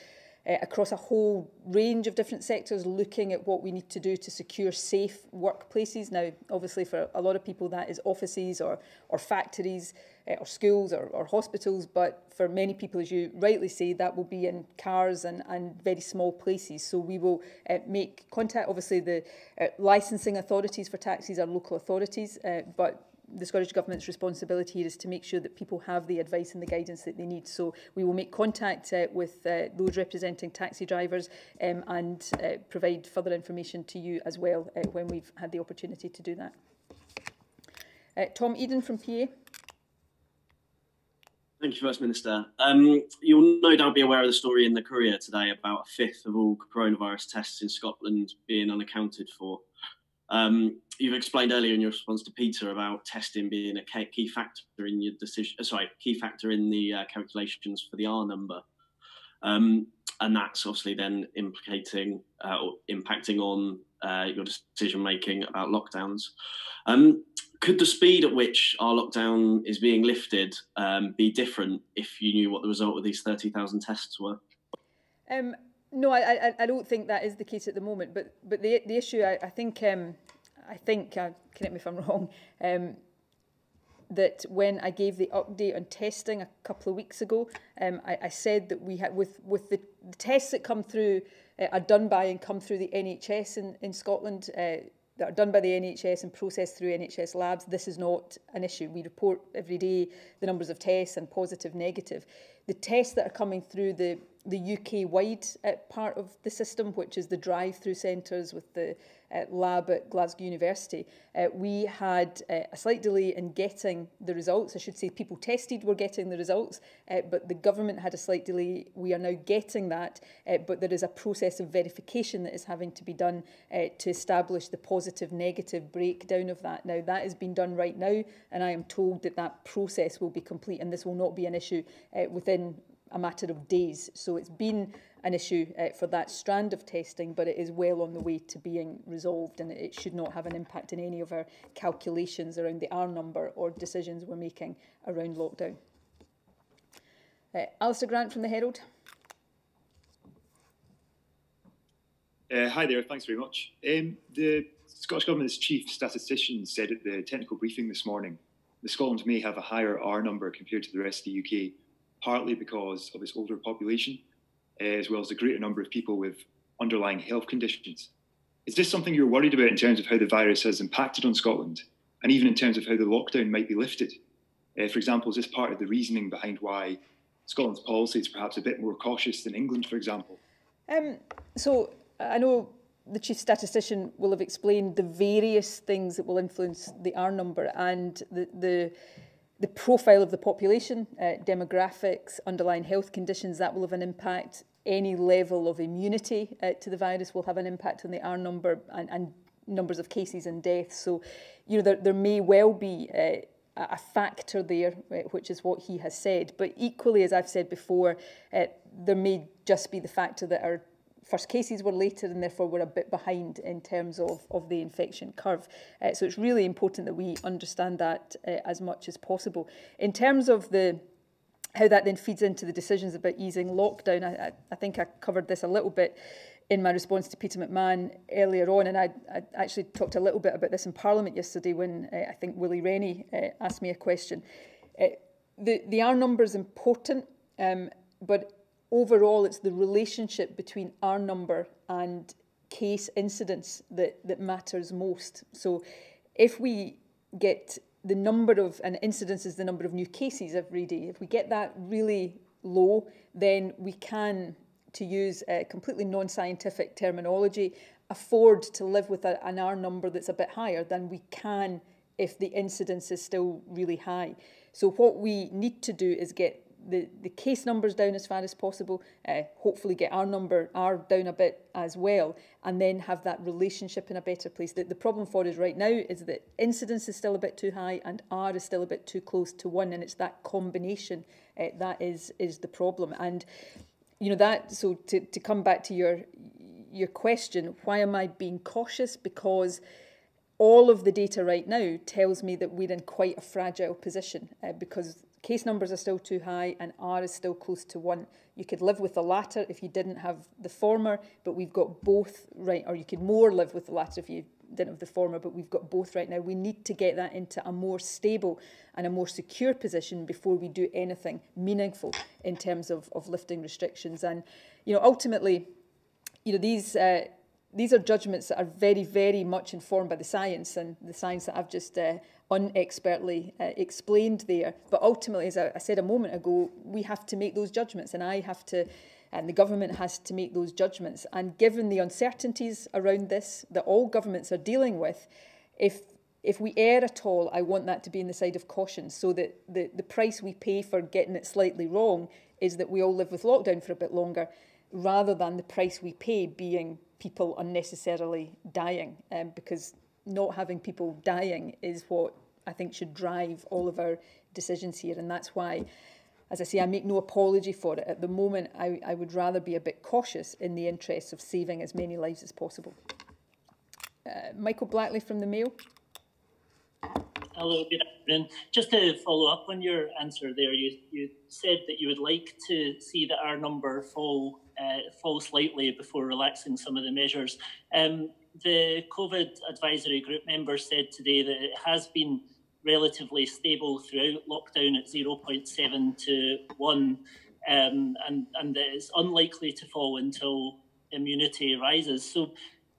uh, across a whole range of different sectors looking at what we need to do to secure safe workplaces. Now, obviously for a lot of people that is offices or, or factories uh, or schools or, or hospitals, but for many people, as you rightly say, that will be in cars and, and very small places. So we will uh, make contact. Obviously, the uh, licensing authorities for taxis are local authorities, uh, but the Scottish Government's responsibility here is to make sure that people have the advice and the guidance that they need. So we will make contact uh, with uh, those representing taxi drivers um, and uh, provide further information to you as well uh, when we've had the opportunity to do that. Uh, Tom Eden from PA. Thank you, First Minister. Um, you'll no doubt be aware of the story in the Courier today about a fifth of all coronavirus tests in Scotland being unaccounted for. Um, you've explained earlier in your response to Peter about testing being a key factor in your decision. Sorry, key factor in the uh, calculations for the R number, um, and that's obviously then implicating uh, or impacting on uh, your decision making about lockdowns. Um, could the speed at which our lockdown is being lifted um, be different if you knew what the result of these 30,000 tests were? Um, no, I, I, I don't think that is the case at the moment. But but the the issue, I, I think, um, I think, uh, correct me if I'm wrong, um, that when I gave the update on testing a couple of weeks ago, um, I, I said that we had with with the, the tests that come through uh, are done by and come through the NHS in, in Scotland. Uh, that are done by the NHS and processed through NHS labs, this is not an issue. We report every day the numbers of tests and positive, negative. The tests that are coming through the the UK-wide uh, part of the system, which is the drive-through centres with the uh, lab at Glasgow University, uh, we had uh, a slight delay in getting the results. I should say people tested were getting the results, uh, but the government had a slight delay. We are now getting that, uh, but there is a process of verification that is having to be done uh, to establish the positive-negative breakdown of that. Now, that has been done right now, and I am told that that process will be complete, and this will not be an issue uh, within a matter of days. So it's been an issue uh, for that strand of testing, but it is well on the way to being resolved and it should not have an impact in any of our calculations around the R number or decisions we're making around lockdown. Uh, Alistair Grant from the Herald. Uh, hi there, thanks very much. Um, the Scottish Government's chief statistician said at the technical briefing this morning that Scotland may have a higher R number compared to the rest of the UK partly because of its older population, as well as the greater number of people with underlying health conditions. Is this something you're worried about in terms of how the virus has impacted on Scotland, and even in terms of how the lockdown might be lifted? Uh, for example, is this part of the reasoning behind why Scotland's policy is perhaps a bit more cautious than England, for example? Um, so I know the chief statistician will have explained the various things that will influence the R number and the, the the profile of the population, uh, demographics, underlying health conditions, that will have an impact. Any level of immunity uh, to the virus will have an impact on the R number and, and numbers of cases and deaths. So, you know, there, there may well be uh, a factor there, uh, which is what he has said. But equally, as I've said before, uh, there may just be the factor that our first cases were later and therefore we're a bit behind in terms of, of the infection curve. Uh, so it's really important that we understand that uh, as much as possible. In terms of the how that then feeds into the decisions about easing lockdown, I, I, I think I covered this a little bit in my response to Peter McMahon earlier on, and I, I actually talked a little bit about this in Parliament yesterday when uh, I think Willie Rennie uh, asked me a question. Uh, the, the R number is important, um, but overall, it's the relationship between R number and case incidence that, that matters most. So if we get the number of, and incidence is the number of new cases every day, if we get that really low, then we can, to use a completely non-scientific terminology, afford to live with a, an R number that's a bit higher than we can if the incidence is still really high. So what we need to do is get the, the case numbers down as far as possible, uh, hopefully get our number R down a bit as well, and then have that relationship in a better place. The, the problem for us right now is that incidence is still a bit too high and R is still a bit too close to one, and it's that combination uh, that is is the problem. And you know that so to, to come back to your your question, why am I being cautious? Because all of the data right now tells me that we're in quite a fragile position uh, because case numbers are still too high and R is still close to one. You could live with the latter if you didn't have the former, but we've got both right, or you could more live with the latter if you didn't have the former, but we've got both right now. We need to get that into a more stable and a more secure position before we do anything meaningful in terms of, of lifting restrictions. And, you know, ultimately, you know, these uh, these are judgments that are very, very much informed by the science and the science that I've just uh, unexpertly uh, explained there. But ultimately, as I, said a moment ago, we have to make those judgments, and I have to, and the government has to make those judgments. And given the uncertainties around this that all governments are dealing with, if if we err at all, I want that to be in the side of caution, so that the, the price we pay for getting it slightly wrong is that we all live with lockdown for a bit longer, rather than the price we pay being people unnecessarily dying, um, because not having people dying is what I think should drive all of our decisions here. And that's why, as I say, I make no apology for it. At the moment, I, I would rather be a bit cautious in the interests of saving as many lives as possible. Uh, Michael Blackley from the Mail. Hello, good afternoon. Just to follow up on your answer there, you, you said that you would like to see that R number fall uh, fall slightly before relaxing some of the measures. Um, the COVID advisory group members said today that it has been relatively stable throughout lockdown at 0.7 to 1, um, and, and that it's unlikely to fall until immunity rises. So,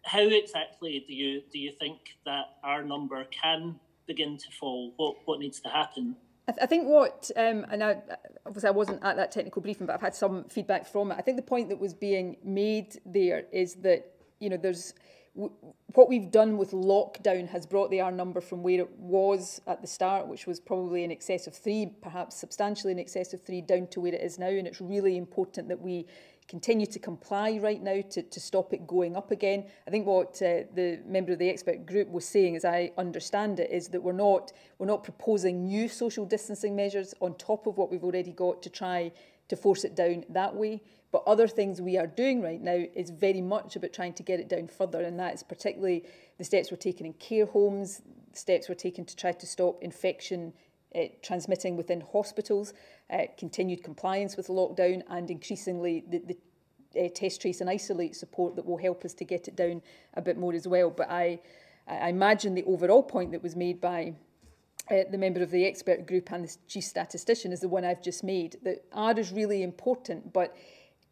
how exactly do you do you think that R number can begin to fall? What what needs to happen? I, th I think what, um, and I, obviously I wasn't at that technical briefing, but I've had some feedback from it. I think the point that was being made there is that, you know, there's, what we've done with lockdown has brought the R number from where it was at the start, which was probably in excess of three, perhaps substantially in excess of three, down to where it is now. And it's really important that we continue to comply right now to, to stop it going up again. I think what uh, the member of the expert group was saying, as I understand it, is that we're not, we're not proposing new social distancing measures on top of what we've already got to try to force it down that way. But other things we are doing right now is very much about trying to get it down further, and that is particularly the steps we're taking in care homes, steps we're taking to try to stop infection uh, transmitting within hospitals, uh, continued compliance with lockdown, and increasingly the, the uh, test, trace and isolate support that will help us to get it down a bit more as well. But I, I imagine the overall point that was made by uh, the member of the expert group and the chief statistician is the one I've just made, that R is really important, but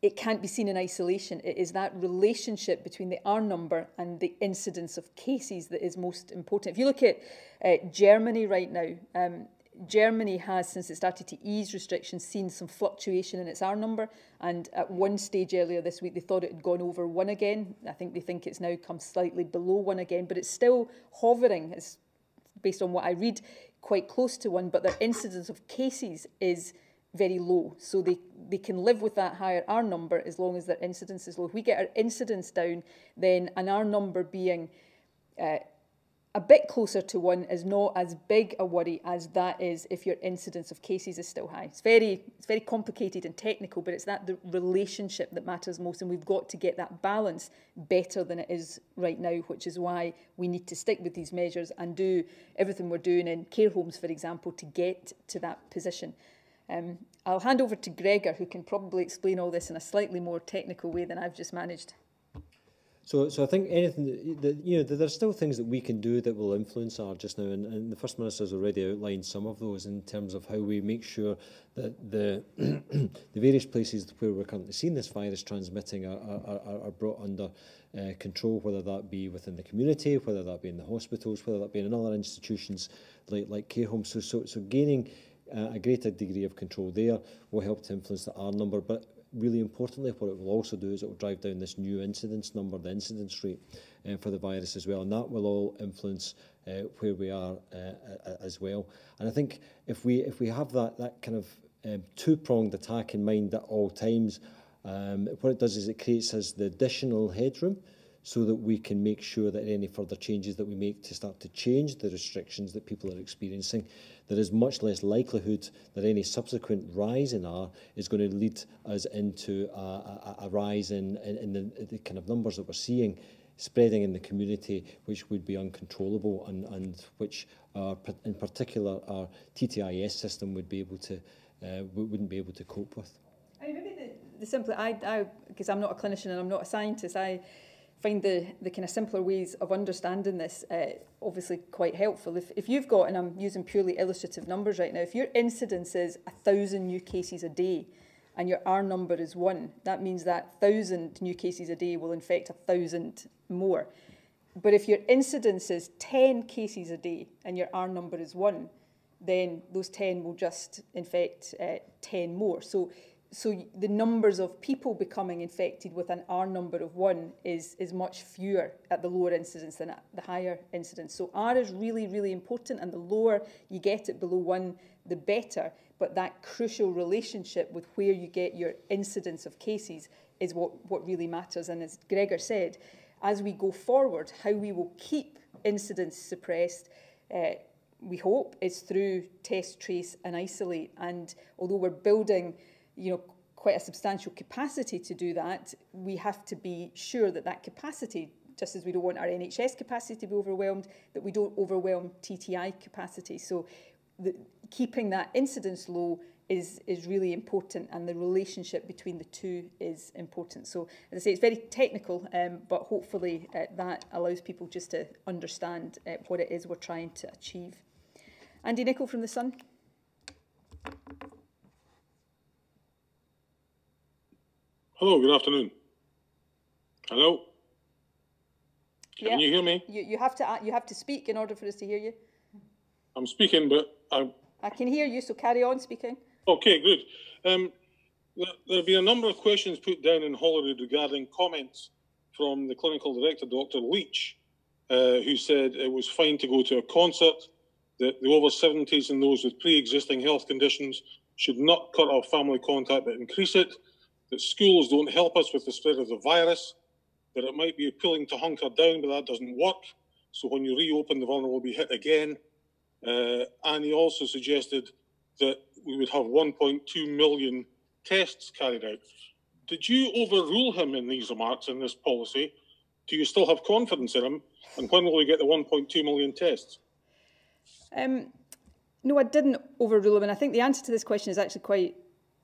it can't be seen in isolation. It is that relationship between the R number and the incidence of cases that is most important. If you look at uh, Germany right now, um, Germany has, since it started to ease restrictions, seen some fluctuation in its R number. And at one stage earlier this week, they thought it had gone over one again. I think they think it's now come slightly below one again, but it's still hovering, it's based on what I read, quite close to one. But their incidence of cases is very low. So they, they can live with that higher R number as long as their incidence is low. If we get our incidence down, then an R number being uh, a bit closer to one is not as big a worry as that is if your incidence of cases is still high. It's very, it's very complicated and technical, but it's that the relationship that matters most, and we've got to get that balance better than it is right now, which is why we need to stick with these measures and do everything we're doing in care homes, for example, to get to that position. Um, I'll hand over to Gregor, who can probably explain all this in a slightly more technical way than I've just managed. So, so I think anything that, that you know, there's still things that we can do that will influence R just now, and, and the first minister has already outlined some of those in terms of how we make sure that the the various places where we're currently seeing this virus transmitting are, are, are brought under uh, control, whether that be within the community, whether that be in the hospitals, whether that be in other institutions like like care homes. So, so, so gaining uh, a greater degree of control there will help to influence the R number. But really importantly, what it will also do is it will drive down this new incidence number, the incidence rate uh, for the virus as well. And that will all influence uh, where we are uh, as well. And I think if we if we have that that kind of um, two-pronged attack in mind at all times, um, what it does is it creates us the additional headroom so that we can make sure that any further changes that we make to start to change the restrictions that people are experiencing there is much less likelihood that any subsequent rise in R is going to lead us into a, a, a rise in, in, in the, the kind of numbers that we're seeing spreading in the community, which would be uncontrollable and, and which, are, in particular, our TTIS system would be able to, uh, wouldn't be able to cope with. I mean, maybe the, the simpler, I, because I'm not a clinician and I'm not a scientist, I find the, the kind of simpler ways of understanding this uh, obviously quite helpful. If, if you've got, and I'm using purely illustrative numbers right now, if your incidence is a thousand new cases a day and your R number is one, that means that thousand new cases a day will infect a thousand more. But if your incidence is 10 cases a day and your R number is one, then those 10 will just infect uh, 10 more. So so the numbers of people becoming infected with an R number of one is, is much fewer at the lower incidence than at the higher incidence. So R is really, really important, and the lower you get it below one, the better. But that crucial relationship with where you get your incidence of cases is what, what really matters. And as Gregor said, as we go forward, how we will keep incidence suppressed, uh, we hope, is through test, trace and isolate. And although we're building, you know, quite a substantial capacity to do that, we have to be sure that that capacity, just as we don't want our NHS capacity to be overwhelmed, that we don't overwhelm TTI capacity. So the, keeping that incidence low is, is really important and the relationship between the two is important. So as I say, it's very technical, um, but hopefully uh, that allows people just to understand uh, what it is we're trying to achieve. Andy Nicholl from The Sun. Hello, good afternoon. Hello? Can yeah. you hear me? You, you, have to, you have to speak in order for us to hear you. I'm speaking, but I... I can hear you, so carry on speaking. Okay, good. Um, there have been a number of questions put down in Holyrood regarding comments from the clinical director, Dr. Leach, uh, who said it was fine to go to a concert, that the over 70s and those with pre existing health conditions should not cut off family contact but increase it, that schools don't help us with the spread of the virus, that it might be appealing to hunker down, but that doesn't work. So when you reopen, the vulnerable will be hit again. Uh, and he also suggested that we would have 1.2 million tests carried out. Did you overrule him in these remarks in this policy? Do you still have confidence in him? And when will we get the 1.2 million tests? Um, no, I didn't overrule him. And I think the answer to this question is actually quite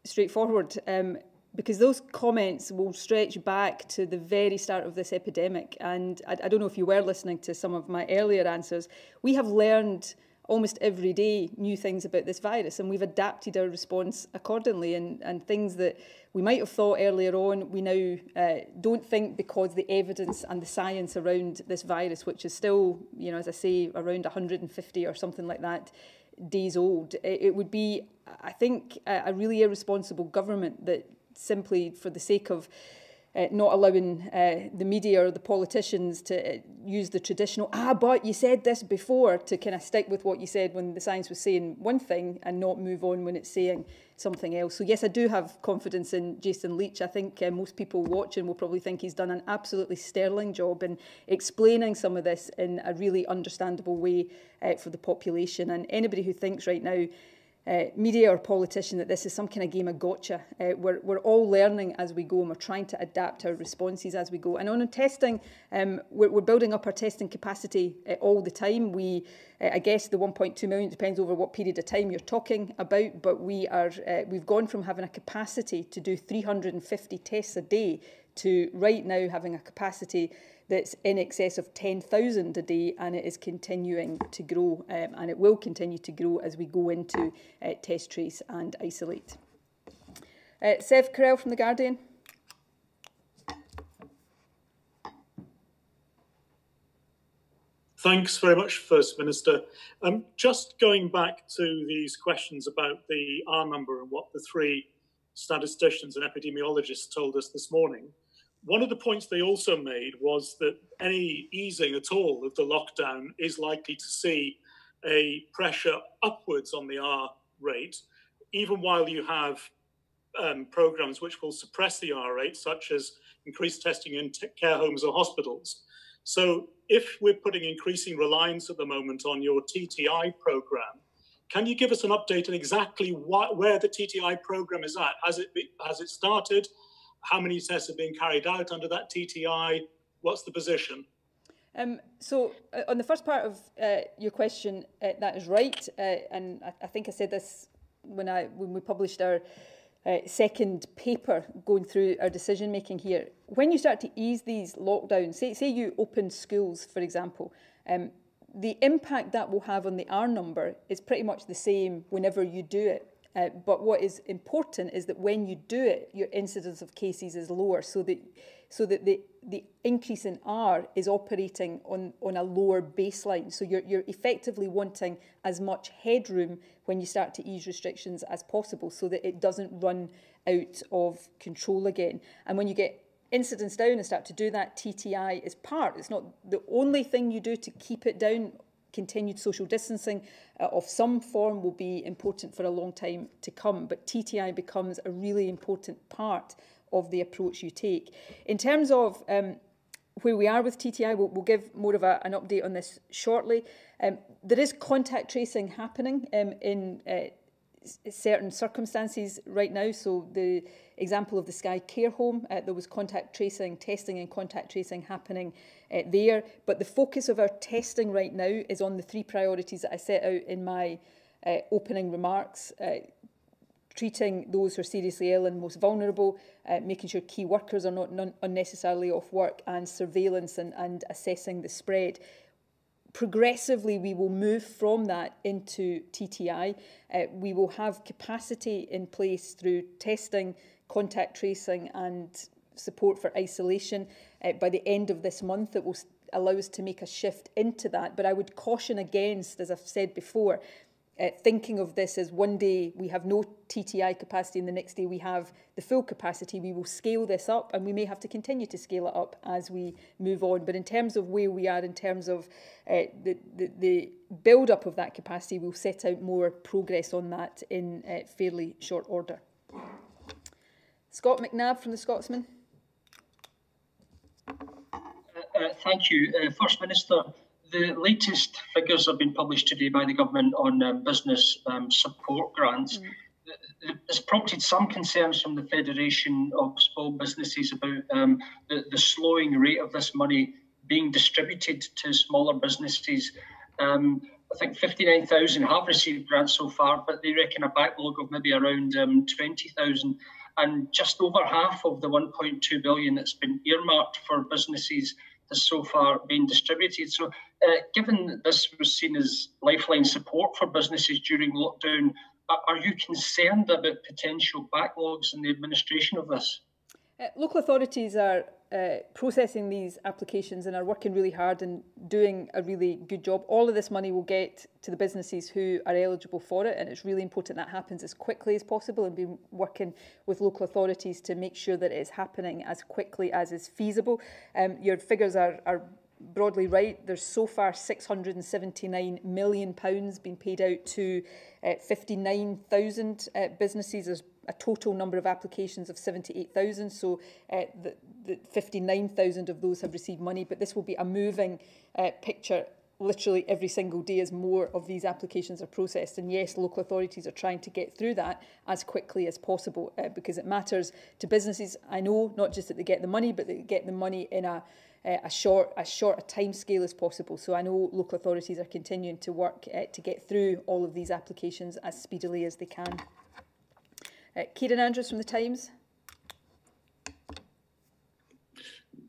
straightforward. Um, because those comments will stretch back to the very start of this epidemic. And I, I don't know if you were listening to some of my earlier answers. We have learned almost every day new things about this virus and we've adapted our response accordingly and, and things that we might have thought earlier on we now uh, don't think because the evidence and the science around this virus which is still you know as I say around 150 or something like that days old it, would be I think a really irresponsible government that simply for the sake of uh, not allowing uh, the media or the politicians to uh, use the traditional, ah, but you said this before, to kind of stick with what you said when the science was saying one thing and not move on when it's saying something else. So, yes, I do have confidence in Jason Leach. I think uh, most people watching will probably think he's done an absolutely sterling job in explaining some of this in a really understandable way uh, for the population. And anybody who thinks right now, uh, media or politician that this is some kind of game of gotcha. Uh, we're, we're all learning as we go and we're trying to adapt our responses as we go. And on testing, um, we're, we're building up our testing capacity uh, all the time. We, uh, I guess the 1.2 million depends over what period of time you're talking about, but we are, uh, we've gone from having a capacity to do 350 tests a day to right now having a capacity that's in excess of 10,000 a day and it is continuing to grow um, and it will continue to grow as we go into uh, test, trace and isolate. Uh, Sev Carrell from The Guardian. Thanks very much, First Minister. Um, just going back to these questions about the R number and what the three statisticians and epidemiologists told us this morning, one of the points they also made was that any easing at all of the lockdown is likely to see a pressure upwards on the R rate, even while you have um, programs which will suppress the R rate, such as increased testing in care homes or hospitals. So, if we're putting increasing reliance at the moment on your TTI program, can you give us an update on exactly where the TTI program is at? Has it, be, has it started? How many tests have been carried out under that TTI? What's the position? Um, so, uh, on the first part of uh, your question, uh, that is right, uh, and I, I think I said this when I when we published our uh, second paper going through our decision making here. When you start to ease these lockdowns, say say you open schools, for example, um, the impact that will have on the R number is pretty much the same whenever you do it. Uh, but what is important is that when you do it, your incidence of cases is lower, so that so that the the increase in R is operating on on a lower baseline. So you're you're effectively wanting as much headroom when you start to ease restrictions as possible, so that it doesn't run out of control again. And when you get incidence down and start to do that, TTI is part. It's not the only thing you do to keep it down continued social distancing uh, of some form will be important for a long time to come. But TTI becomes a really important part of the approach you take. In terms of um, where we are with TTI, we'll, we'll give more of a, an update on this shortly. Um, there is contact tracing happening um, in uh, certain circumstances right now. So the example of the Skye Care Home, uh, there was contact tracing, testing and contact tracing happening uh, there. But the focus of our testing right now is on the three priorities that I set out in my uh, opening remarks. Uh, treating those who are seriously ill and most vulnerable, uh, making sure key workers are not unnecessarily off work, and surveillance and, and assessing the spread progressively we will move from that into TTI. Uh, we will have capacity in place through testing, contact tracing and support for isolation uh, by the end of this month that will allow us to make a shift into that. But I would caution against, as I've said before, uh, thinking of this as one day we have no TTI capacity and the next day we have the full capacity, we will scale this up and we may have to continue to scale it up as we move on. But in terms of where we are, in terms of uh, the, the, the build up of that capacity, we'll set out more progress on that in uh, fairly short order. Scott Macnab from the Scotsman. Uh, uh, thank you. Uh, First Minister, the latest figures have been published today by the government on um, business um, support grants. Mm. It's prompted some concerns from the Federation of Small Businesses about um, the, the, slowing rate of this money being distributed to smaller businesses. Um, I think 59,000 have received grants so far, but they reckon a backlog of maybe around um, 20,000. And just over half of the 1.2 billion that's been earmarked for businesses has so far been distributed. So, uh, given that this was seen as lifeline support for businesses during lockdown, are you concerned about potential backlogs in the administration of this? Uh, local authorities are uh, processing these applications and are working really hard and doing a really good job. All of this money will get to the businesses who are eligible for it, and it's really important that happens as quickly as possible and be working with local authorities to make sure that it is happening as quickly as is feasible. Um, your figures are, are broadly right. There's so far 679 million pounds being paid out to uh, 59,000 uh, businesses. There's a total number of applications of 78,000. So uh, the, the 59,000 of those have received money, but this will be a moving uh, picture literally every single day as more of these applications are processed. And yes, local authorities are trying to get through that as quickly as possible uh, because it matters to businesses. I know not just that they get the money, but they get the money in a uh, a short as short a time scale as possible. So I know local authorities are continuing to work uh, to get through all of these applications as speedily as they can. Uh, Kieran Andrews from the Times.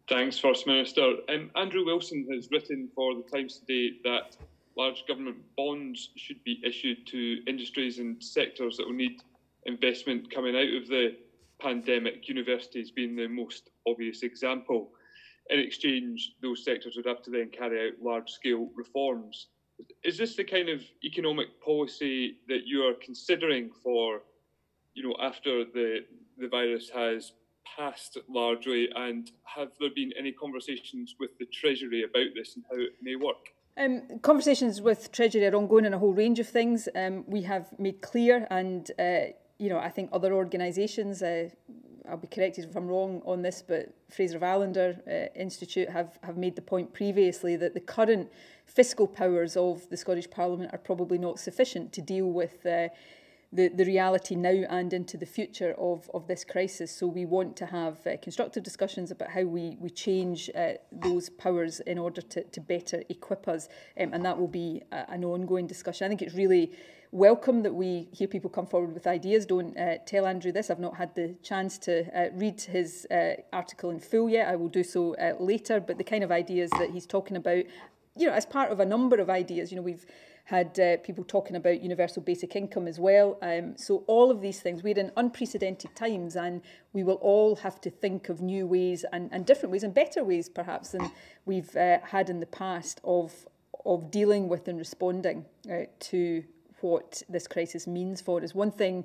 Thanks, First Minister. Um, Andrew Wilson has written for the Times today that large government bonds should be issued to industries and sectors that will need investment coming out of the pandemic, universities being the most obvious example. In exchange, those sectors would have to then carry out large scale reforms. Is this the kind of economic policy that you are considering for, you know, after the the virus has passed largely, and have there been any conversations with the Treasury about this and how it may work? Um, conversations with Treasury are ongoing on a whole range of things. Um, we have made clear, and uh, you know, I think other organisations, uh, I'll be corrected if I'm wrong on this, but Fraser of Allander uh, Institute have, have made the point previously that the current fiscal powers of the Scottish Parliament are probably not sufficient to deal with uh, the, the reality now and into the future of, of this crisis. So we want to have uh, constructive discussions about how we, we change uh, those powers in order to, to better equip us. Um, and that will be a, an ongoing discussion. I think it's really welcome that we hear people come forward with ideas. Don't uh, tell Andrew this. I've not had the chance to uh, read his uh, article in full yet. I will do so uh, later. But the kind of ideas that he's talking about, you know, as part of a number of ideas, you know, we've had uh, people talking about universal basic income as well. Um, so all of these things, we're in unprecedented times and we will all have to think of new ways and, and different ways and better ways perhaps than we've uh, had in the past of, of dealing with and responding uh, to what this crisis means for us. One thing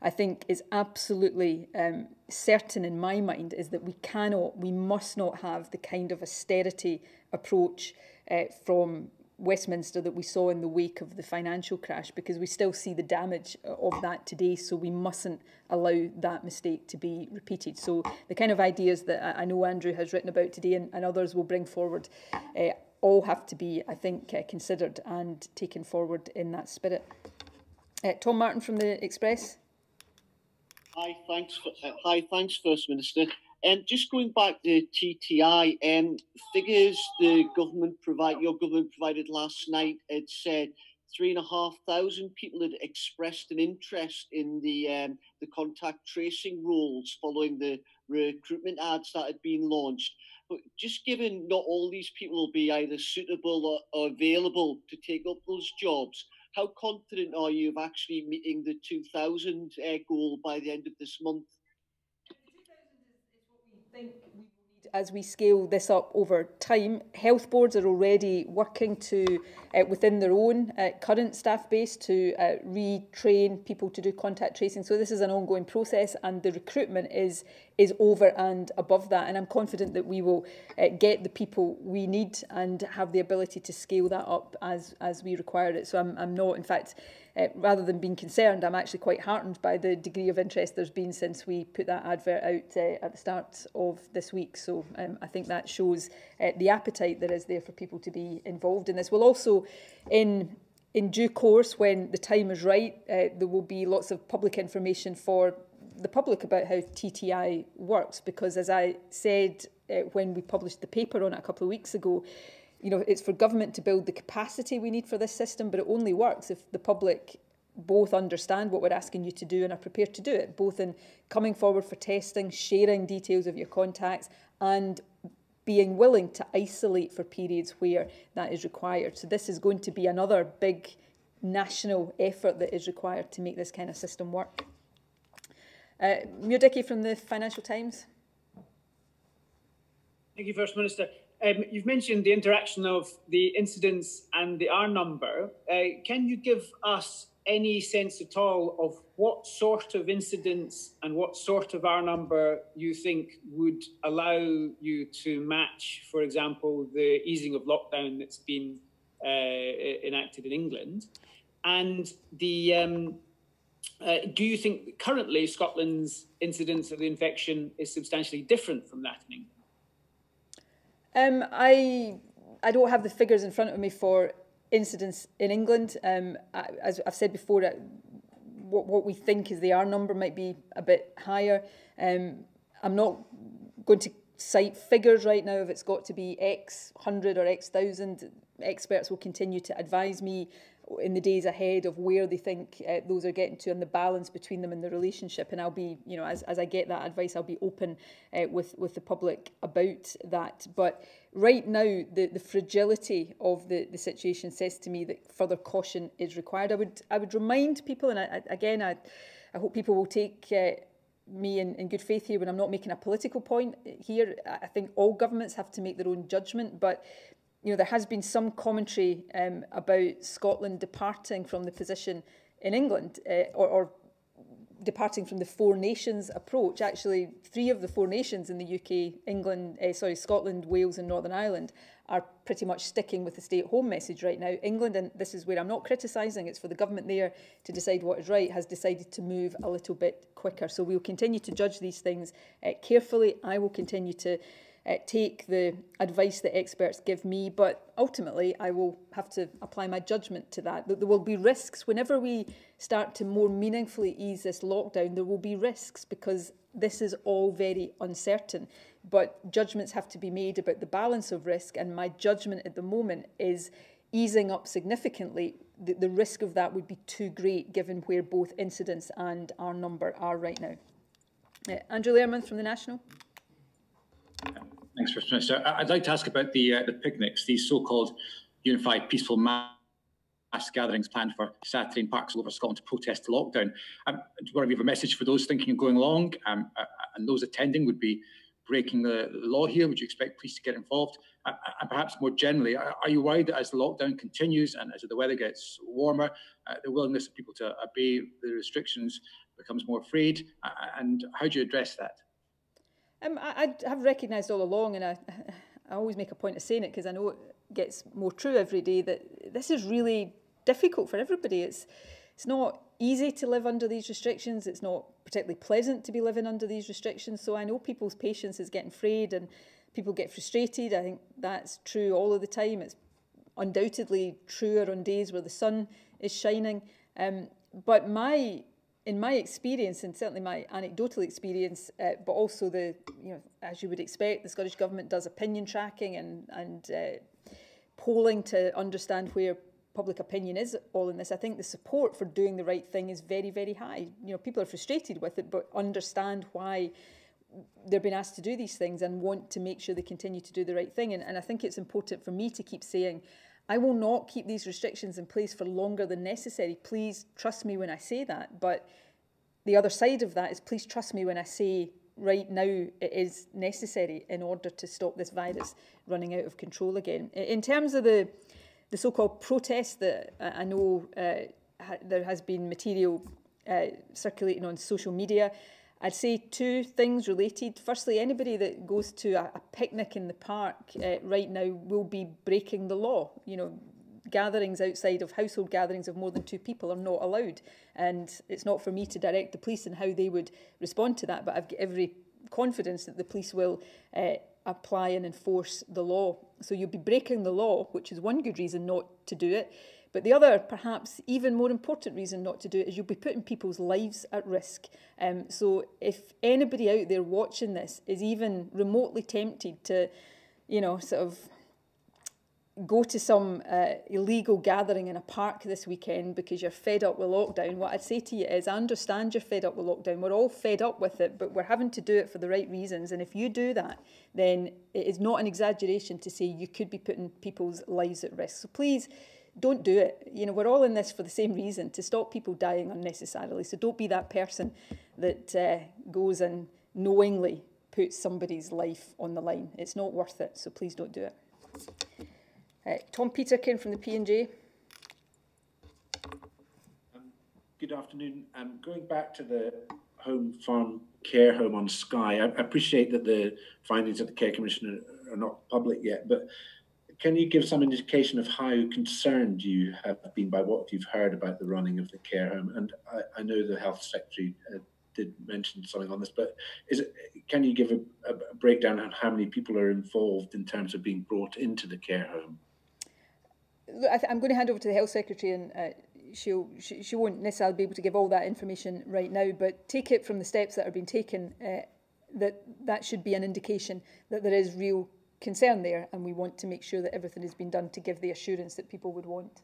I think is absolutely um, certain in my mind is that we cannot, we must not have the kind of austerity approach uh, from Westminster that we saw in the wake of the financial crash because we still see the damage of that today. So we mustn't allow that mistake to be repeated. So the kind of ideas that I know Andrew has written about today and, and others will bring forward uh, all have to be, I think, uh, considered and taken forward in that spirit. Uh, Tom Martin from the Express. Hi, thanks. uh, hi, thanks, First Minister. And just going back to TTI, um, figures the government provide, your government provided last night, it said three and a half thousand people had expressed an interest in the um, the contact tracing rules following the recruitment ads that had been launched. But just given not all these people will be either suitable or, or available to take up those jobs, how confident are you of actually meeting the 2,000 uh, goal by the end of this month? think we will need, as we scale this up over time, health boards are already working to, uh, within their own uh, current staff base, to uh, retrain people to do contact tracing. So this is an ongoing process, and the recruitment is is over and above that. And I'm confident that we will uh, get the people we need and have the ability to scale that up as, as we require it. So I'm, I'm not, in fact, uh, rather than being concerned, I'm actually quite heartened by the degree of interest there's been since we put that advert out uh, at the start of this week. So um, I think that shows uh, the appetite there is there for people to be involved in this. We'll also, in in due course, when the time is right, uh, there will be lots of public information for the public about how TTI works. Because as I said uh, when we published the paper on it a couple of weeks ago, you know, it's for government to build the capacity we need for this system, but it only works if the public both understand what we're asking you to do and are prepared to do it, both in coming forward for testing, sharing details of your contacts, and being willing to isolate for periods where that is required. So this is going to be another big national effort that is required to make this kind of system work. Uh, Mure Dickie from the Financial Times. Thank you, First Minister. Um, you've mentioned the interaction of the incidence and the R number. Uh, can you give us any sense at all of what sort of incidence and what sort of R number you think would allow you to match, for example, the easing of lockdown that's been uh, enacted in England? And the um, uh, do you think currently Scotland's incidence of the infection is substantially different from that in England? Um, I, I don't have the figures in front of me for incidents in England. Um, I, as I've said before, I, what, what we think is the R number might be a bit higher. Um, I'm not going to cite figures right now if it's got to be X hundred or X thousand. Experts will continue to advise me in the days ahead of where they think uh, those are getting to and the balance between them and the relationship. And I'll be, you know, as, as I get that advice, I'll be open uh, with, with the public about that. But right now, the, the fragility of the, the situation says to me that further caution is required. I would, I would remind people, and I, again, I, I hope people will take uh, me in, in good faith here when I'm not making a political point here. I think all governments have to make their own judgment, but you know, there has been some commentary um, about Scotland departing from the position in England uh, or, or departing from the four nations approach. Actually, three of the four nations in the UK, England, uh, sorry, Scotland, Wales and Northern Ireland are pretty much sticking with the stay-at-home message right now. England, and this is where I'm not criticising, it's for the government there to decide what is right, has decided to move a little bit quicker. So we'll continue to judge these things uh, carefully. I will continue to uh, take the advice that experts give me, but ultimately I will have to apply my judgment to that. There will be risks whenever we start to more meaningfully ease this lockdown. There will be risks because this is all very uncertain. But judgments have to be made about the balance of risk, and my judgment at the moment is easing up significantly. The, the risk of that would be too great given where both incidence and R number are right now. Uh, Andrew Learmonth from the National. Thanks, First Minister. I'd like to ask about the uh, the picnics, these so-called unified peaceful mass gatherings planned for Saturday in parks all over Scotland to protest the lockdown. Um, do you give a message for those thinking of going along um, uh, and those attending would be breaking the, law here? Would you expect police to get involved? Uh, and perhaps more generally, are, are, you worried that as the lockdown continues and as the weather gets warmer, uh, the willingness of people to obey the restrictions becomes more? Uh, and how do you address that? Um, I, I have recognised all along, and I, I always make a point of saying it because I know it gets more true every day, that this is really difficult for everybody. It's, it's not easy to live under these restrictions. It's not particularly pleasant to be living under these restrictions. So I know people's patience is getting frayed and people get frustrated. I think that's true all of the time. It's undoubtedly truer on days where the sun is shining. Um, but my in my experience, and certainly my anecdotal experience, uh, but also the, you know, as you would expect, the Scottish Government does opinion tracking and, and uh, polling to understand where public opinion is all in this. I think the support for doing the right thing is very, very high. You know, people are frustrated with it, but understand why they're being asked to do these things and want to make sure they continue to do the right thing. And, and I think it's important for me to keep saying, I will not keep these restrictions in place for longer than necessary. Please trust me when I say that. But the other side of that is please trust me when I say right now it is necessary in order to stop this virus running out of control again. In terms of the the so-called protests that I know uh, ha there has been material uh, circulating on social media, I'd say two things related. Firstly, anybody that goes to a, a picnic in the park uh, right now will be breaking the law. You know, gatherings outside of household gatherings of more than two people are not allowed. And it's not for me to direct the police and how they would respond to that, but I've got every confidence that the police will uh, apply and enforce the law. So you'll be breaking the law, which is one good reason not to do it. But the other, perhaps even more important reason not to do it is you'll be putting people's lives at risk. Um, so if anybody out there watching this is even remotely tempted to, you know, sort of go to some uh, illegal gathering in a park this weekend because you're fed up with lockdown, what I'd say to you is I understand you're fed up with lockdown. We're all fed up with it, but we're having to do it for the right reasons. And if you do that, then it is not an exaggeration to say you could be putting people's lives at risk. So please, don't do it. You know, we're all in this for the same reason, to stop people dying unnecessarily. So don't be that person that uh, goes and knowingly puts somebody's life on the line. It's not worth it, so please don't do it. Uh, Tom Peterkin from the P&J. Um, good afternoon. Um, going back to the home farm care home on Skye, I, I appreciate that the findings of the Care Commission are, are not public yet, but can you give some indication of how concerned you have been by what you've heard about the running of the care home? And I, I know the health secretary uh, did mention something on this, but is it, can you give a, a, breakdown on how many people are involved in terms of being brought into the care home? Look, I am going to hand over to the health secretary, and uh, she'll she, she won't necessarily be able to give all that information right now. But take it from the steps that are being taken. Uh, that that should be an indication that there is real concern there and we want to make sure that everything has been done to give the assurance that people would want.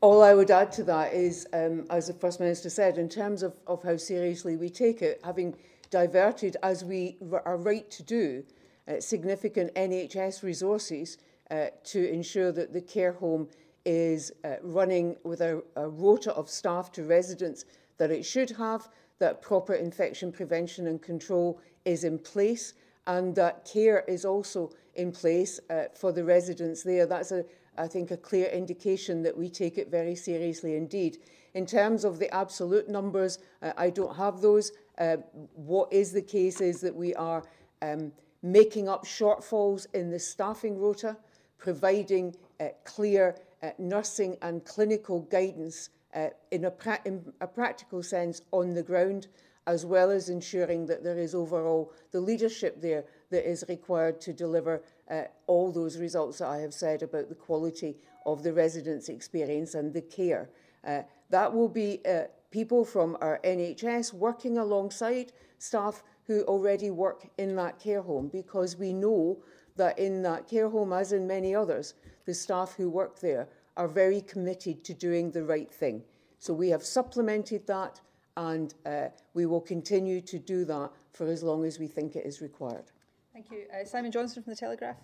All I would add to that is, um, as the First Minister said, in terms of, of how seriously we take it, having diverted, as we are right to do, uh, significant NHS resources uh, to ensure that the care home is uh, running with a, a rota of staff to residents that it should have, that proper infection prevention and control is in place, and that care is also in place uh, for the residents there. That's, a, I think, a clear indication that we take it very seriously indeed. In terms of the absolute numbers, uh, I don't have those. Uh, what is the case is that we are um, making up shortfalls in the staffing rota, providing uh, clear uh, nursing and clinical guidance uh, in, a in a practical sense on the ground as well as ensuring that there is overall the leadership there that is required to deliver uh, all those results that I have said about the quality of the residents' experience and the care. Uh, that will be uh, people from our NHS working alongside staff who already work in that care home because we know that in that care home, as in many others, the staff who work there are very committed to doing the right thing. So we have supplemented that and uh, we will continue to do that for as long as we think it is required. Thank you. Uh, Simon Johnson from The Telegraph.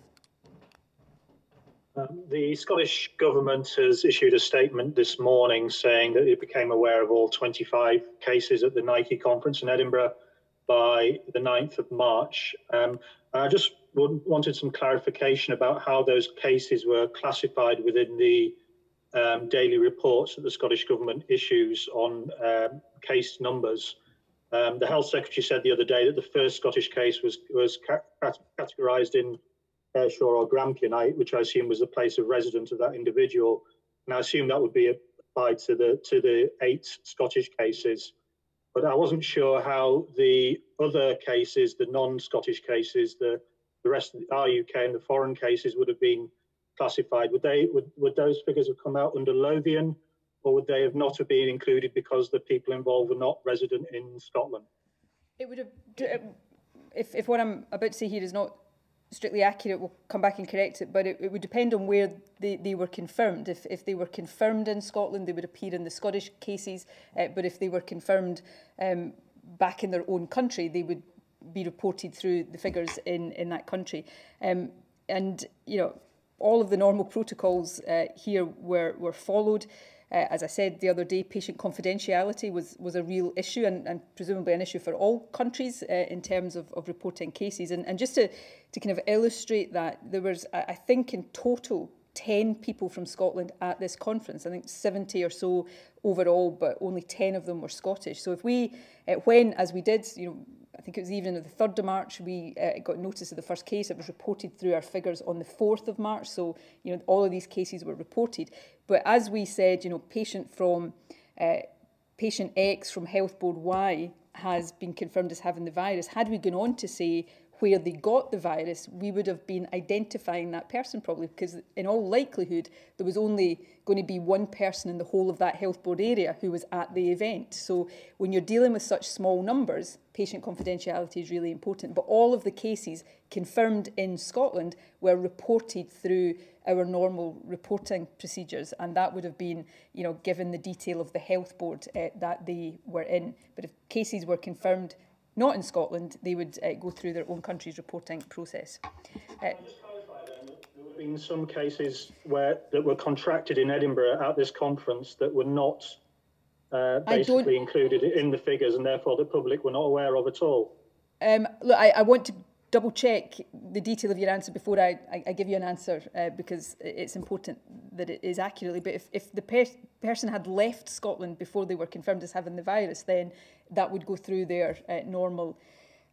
Um, the Scottish Government has issued a statement this morning saying that it became aware of all 25 cases at the Nike conference in Edinburgh by the 9th of March. Um, I just wanted some clarification about how those cases were classified within the um, daily reports that the Scottish Government issues on um, case numbers. Um, the health secretary said the other day that the first Scottish case was was ca categorised in Ayrshire or Grampian, which I assume was the place of residence of that individual, and I assume that would be applied to the to the eight Scottish cases. But I wasn't sure how the other cases, the non-Scottish cases, the the rest of the RUK and the foreign cases would have been classified. Would they would, would those figures have come out under Lothian, or would they have not have been included because the people involved were not resident in Scotland? It would have. If, if what I'm about to say here is not strictly accurate, we'll come back and correct it, but it, it would depend on where they, they were confirmed. If, if they were confirmed in Scotland, they would appear in the Scottish cases, uh, but if they were confirmed um, back in their own country, they would be reported through the figures in, in that country. Um, and, you know, all of the normal protocols uh, here were, were followed. Uh, as I said the other day, patient confidentiality was, was a real issue and, and presumably an issue for all countries uh, in terms of, of reporting cases. And, and just to, to kind of illustrate that, there was, I think, in total 10 people from Scotland at this conference. I think 70 or so overall, but only 10 of them were Scottish. So if we, uh, when, as we did, you know, think it was even on the 3rd of March, we uh, got notice of the first case. It was reported through our figures on the 4th of March. So, you know, all of these cases were reported. But as we said, you know, patient from uh, patient X from Health Board Y has been confirmed as having the virus. Had we gone on to say where they got the virus, we would have been identifying that person probably because in all likelihood there was only going to be one person in the whole of that health board area who was at the event. So when you're dealing with such small numbers, patient confidentiality is really important. But all of the cases confirmed in Scotland were reported through our normal reporting procedures and that would have been you know given the detail of the health board uh, that they were in but if cases were confirmed not in Scotland, they would uh, go through their own country's reporting process. Uh, there have been some cases where that were contracted in Edinburgh at this conference that were not uh, basically included in the figures, and therefore the public were not aware of at all. Um, look, I, I want to double check the detail of your answer before I, I, I give you an answer uh, because it's important that it is accurately. But if, if the per person had left Scotland before they were confirmed as having the virus, then that would go through their uh, normal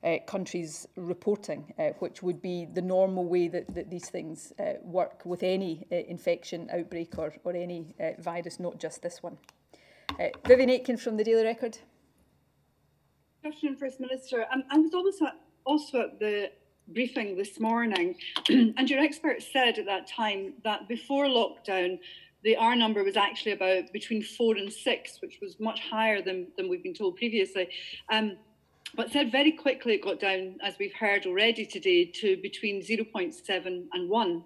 uh, countries reporting, uh, which would be the normal way that, that these things work with any infection outbreak or, or any virus, not just this one. Vivienne Aitken from the Daily Record. Afternoon, First Minister. Um, I was almost at also at the briefing this morning, and your expert said at that time that before lockdown, the R number was actually about between four and six, which was much higher than, than we've been told previously. Um, but said very quickly it got down, as we've heard already today, to between 0.7 and 1.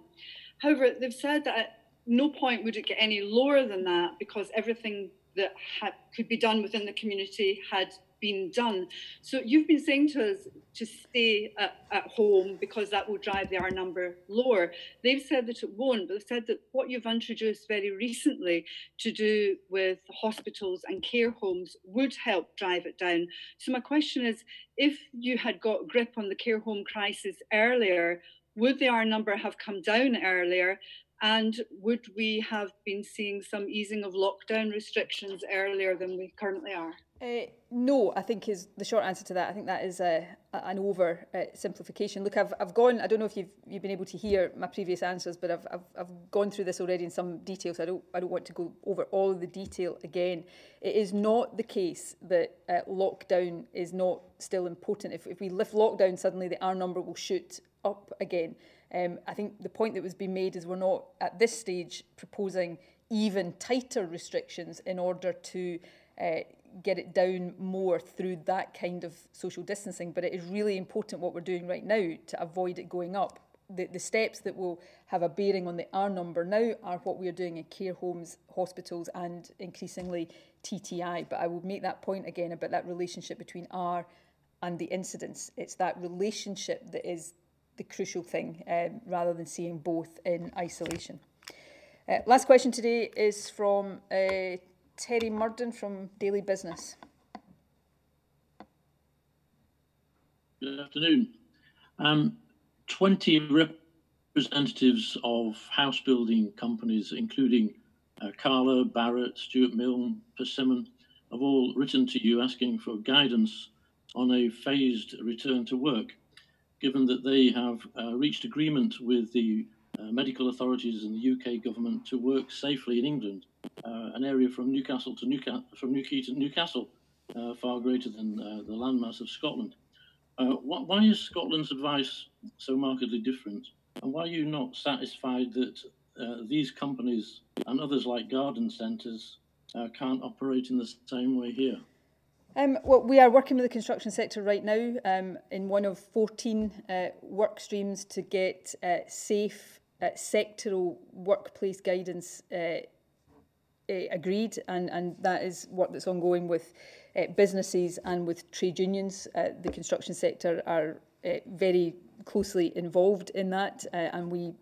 However, they've said that at no point would it get any lower than that because everything that had, could be done within the community had been done. So you've been saying to us to stay at, at home because that will drive the R number lower. They've said that it won't, but they've said that what you've introduced very recently to do with hospitals and care homes would help drive it down. So my question is, if you had got grip on the care home crisis earlier, would the R number have come down earlier? And would we have been seeing some easing of lockdown restrictions earlier than we currently are? Uh, no, I think is the short answer to that. I think that is a, a, an over uh, simplification. Look, I've, I've gone. I don't know if you've you've been able to hear my previous answers, but I've, I've I've gone through this already in some detail. So I don't I don't want to go over all the detail again. It is not the case that uh, lockdown is not still important. If if we lift lockdown, suddenly the R number will shoot up again. Um, I think the point that was being made is we're not at this stage proposing even tighter restrictions in order to uh, get it down more through that kind of social distancing. But it is really important what we're doing right now to avoid it going up. The, the steps that will have a bearing on the R number now are what we are doing in care homes, hospitals and increasingly TTI. But I will make that point again about that relationship between R and the incidence. It's that relationship that is the crucial thing um, rather than seeing both in isolation. Uh, last question today is from uh, Terry Murden from Daily Business. Good afternoon. Um, 20 representatives of house building companies, including uh, Cala, Barratt, Stewart Milne, Persimmon, have all written to you asking for guidance on a phased return to work, given that they have uh, reached agreement with the uh, medical authorities and the UK government to work safely in England, an area from Newcastle to Newcastle, from Newquay to Newcastle, uh, far greater than uh, the landmass of Scotland. Uh, wh why is Scotland's advice so markedly different? And why are you not satisfied that uh, these companies and others like garden centres uh, can't operate in the same way here? Um, well, we are working with the construction sector right now um, in one of 14 uh, work streams to get uh, safe uh, sectoral workplace guidance uh, agreed, and, and that is work that's ongoing with uh, businesses and with trade unions. Uh, the construction sector are uh, very closely involved in that, uh, and we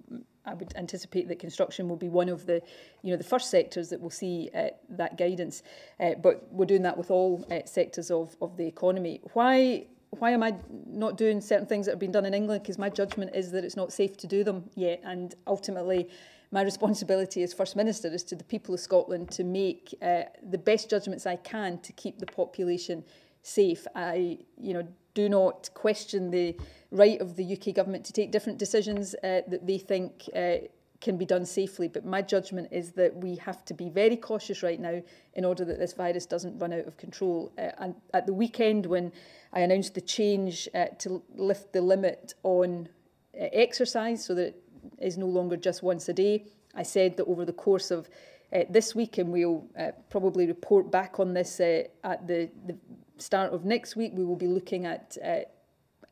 I would anticipate that construction will be one of the, you know, the first sectors that will see uh, that guidance. Uh, but we're doing that with all uh, sectors of, of the economy. Why why am I not doing certain things that have been done in England? Because my judgment is that it's not safe to do them yet. And ultimately, my responsibility as First Minister is to the people of Scotland to make uh, the best judgments I can to keep the population safe. I, you know, do not question the right of the UK government to take different decisions uh, that they think uh, can be done safely. But my judgment is that we have to be very cautious right now in order that this virus doesn't run out of control. Uh, and at the weekend, when I announced the change uh, to lift the limit on uh, exercise so that is no longer just once a day. I said that over the course of uh, this week, and we'll uh, probably report back on this uh, at the, the start of next week, we will be looking at uh,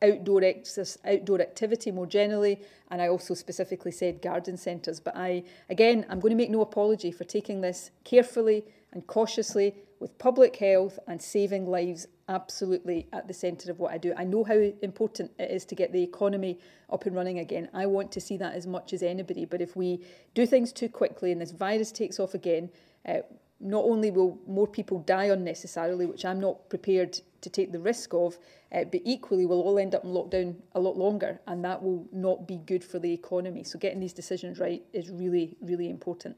outdoor ex outdoor activity more generally and I also specifically said garden centres but I again I'm going to make no apology for taking this carefully and cautiously with public health and saving lives absolutely at the centre of what I do. I know how important it is to get the economy up and running again. I want to see that as much as anybody. But if we do things too quickly and this virus takes off again, uh, not only will more people die unnecessarily, which I'm not prepared to take the risk of, uh, but equally we'll all end up in lockdown a lot longer and that will not be good for the economy. So getting these decisions right is really, really important.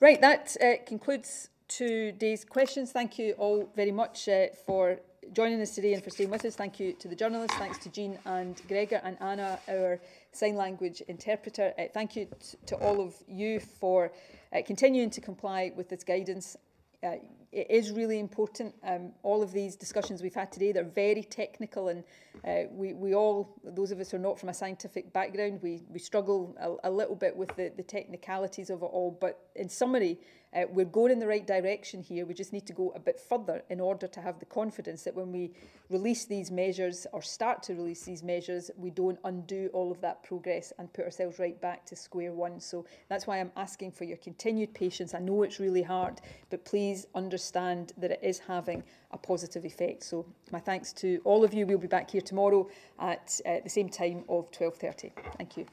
Right, that uh, concludes today's questions. Thank you all very much uh, for joining us today and for staying with us. Thank you to the journalists. Thanks to Jeane and Gregor and Anna, our sign language interpreter. Uh, thank you to all of you for uh, continuing to comply with this guidance. Uh, it is really important. Um, all of these discussions we've had today, they're very technical and uh, we, we all, those of us who are not from a scientific background, we, we struggle a, a little bit with the, the technicalities of it all. But in summary, uh, we're going in the right direction here. We just need to go a bit further in order to have the confidence that when we release these measures or start to release these measures, we don't undo all of that progress and put ourselves right back to square one. So that's why I'm asking for your continued patience. I know it's really hard, but please understand that it is having a positive effect. So my thanks to all of you. We'll be back here tomorrow at uh, the same time of 12.30. Thank you.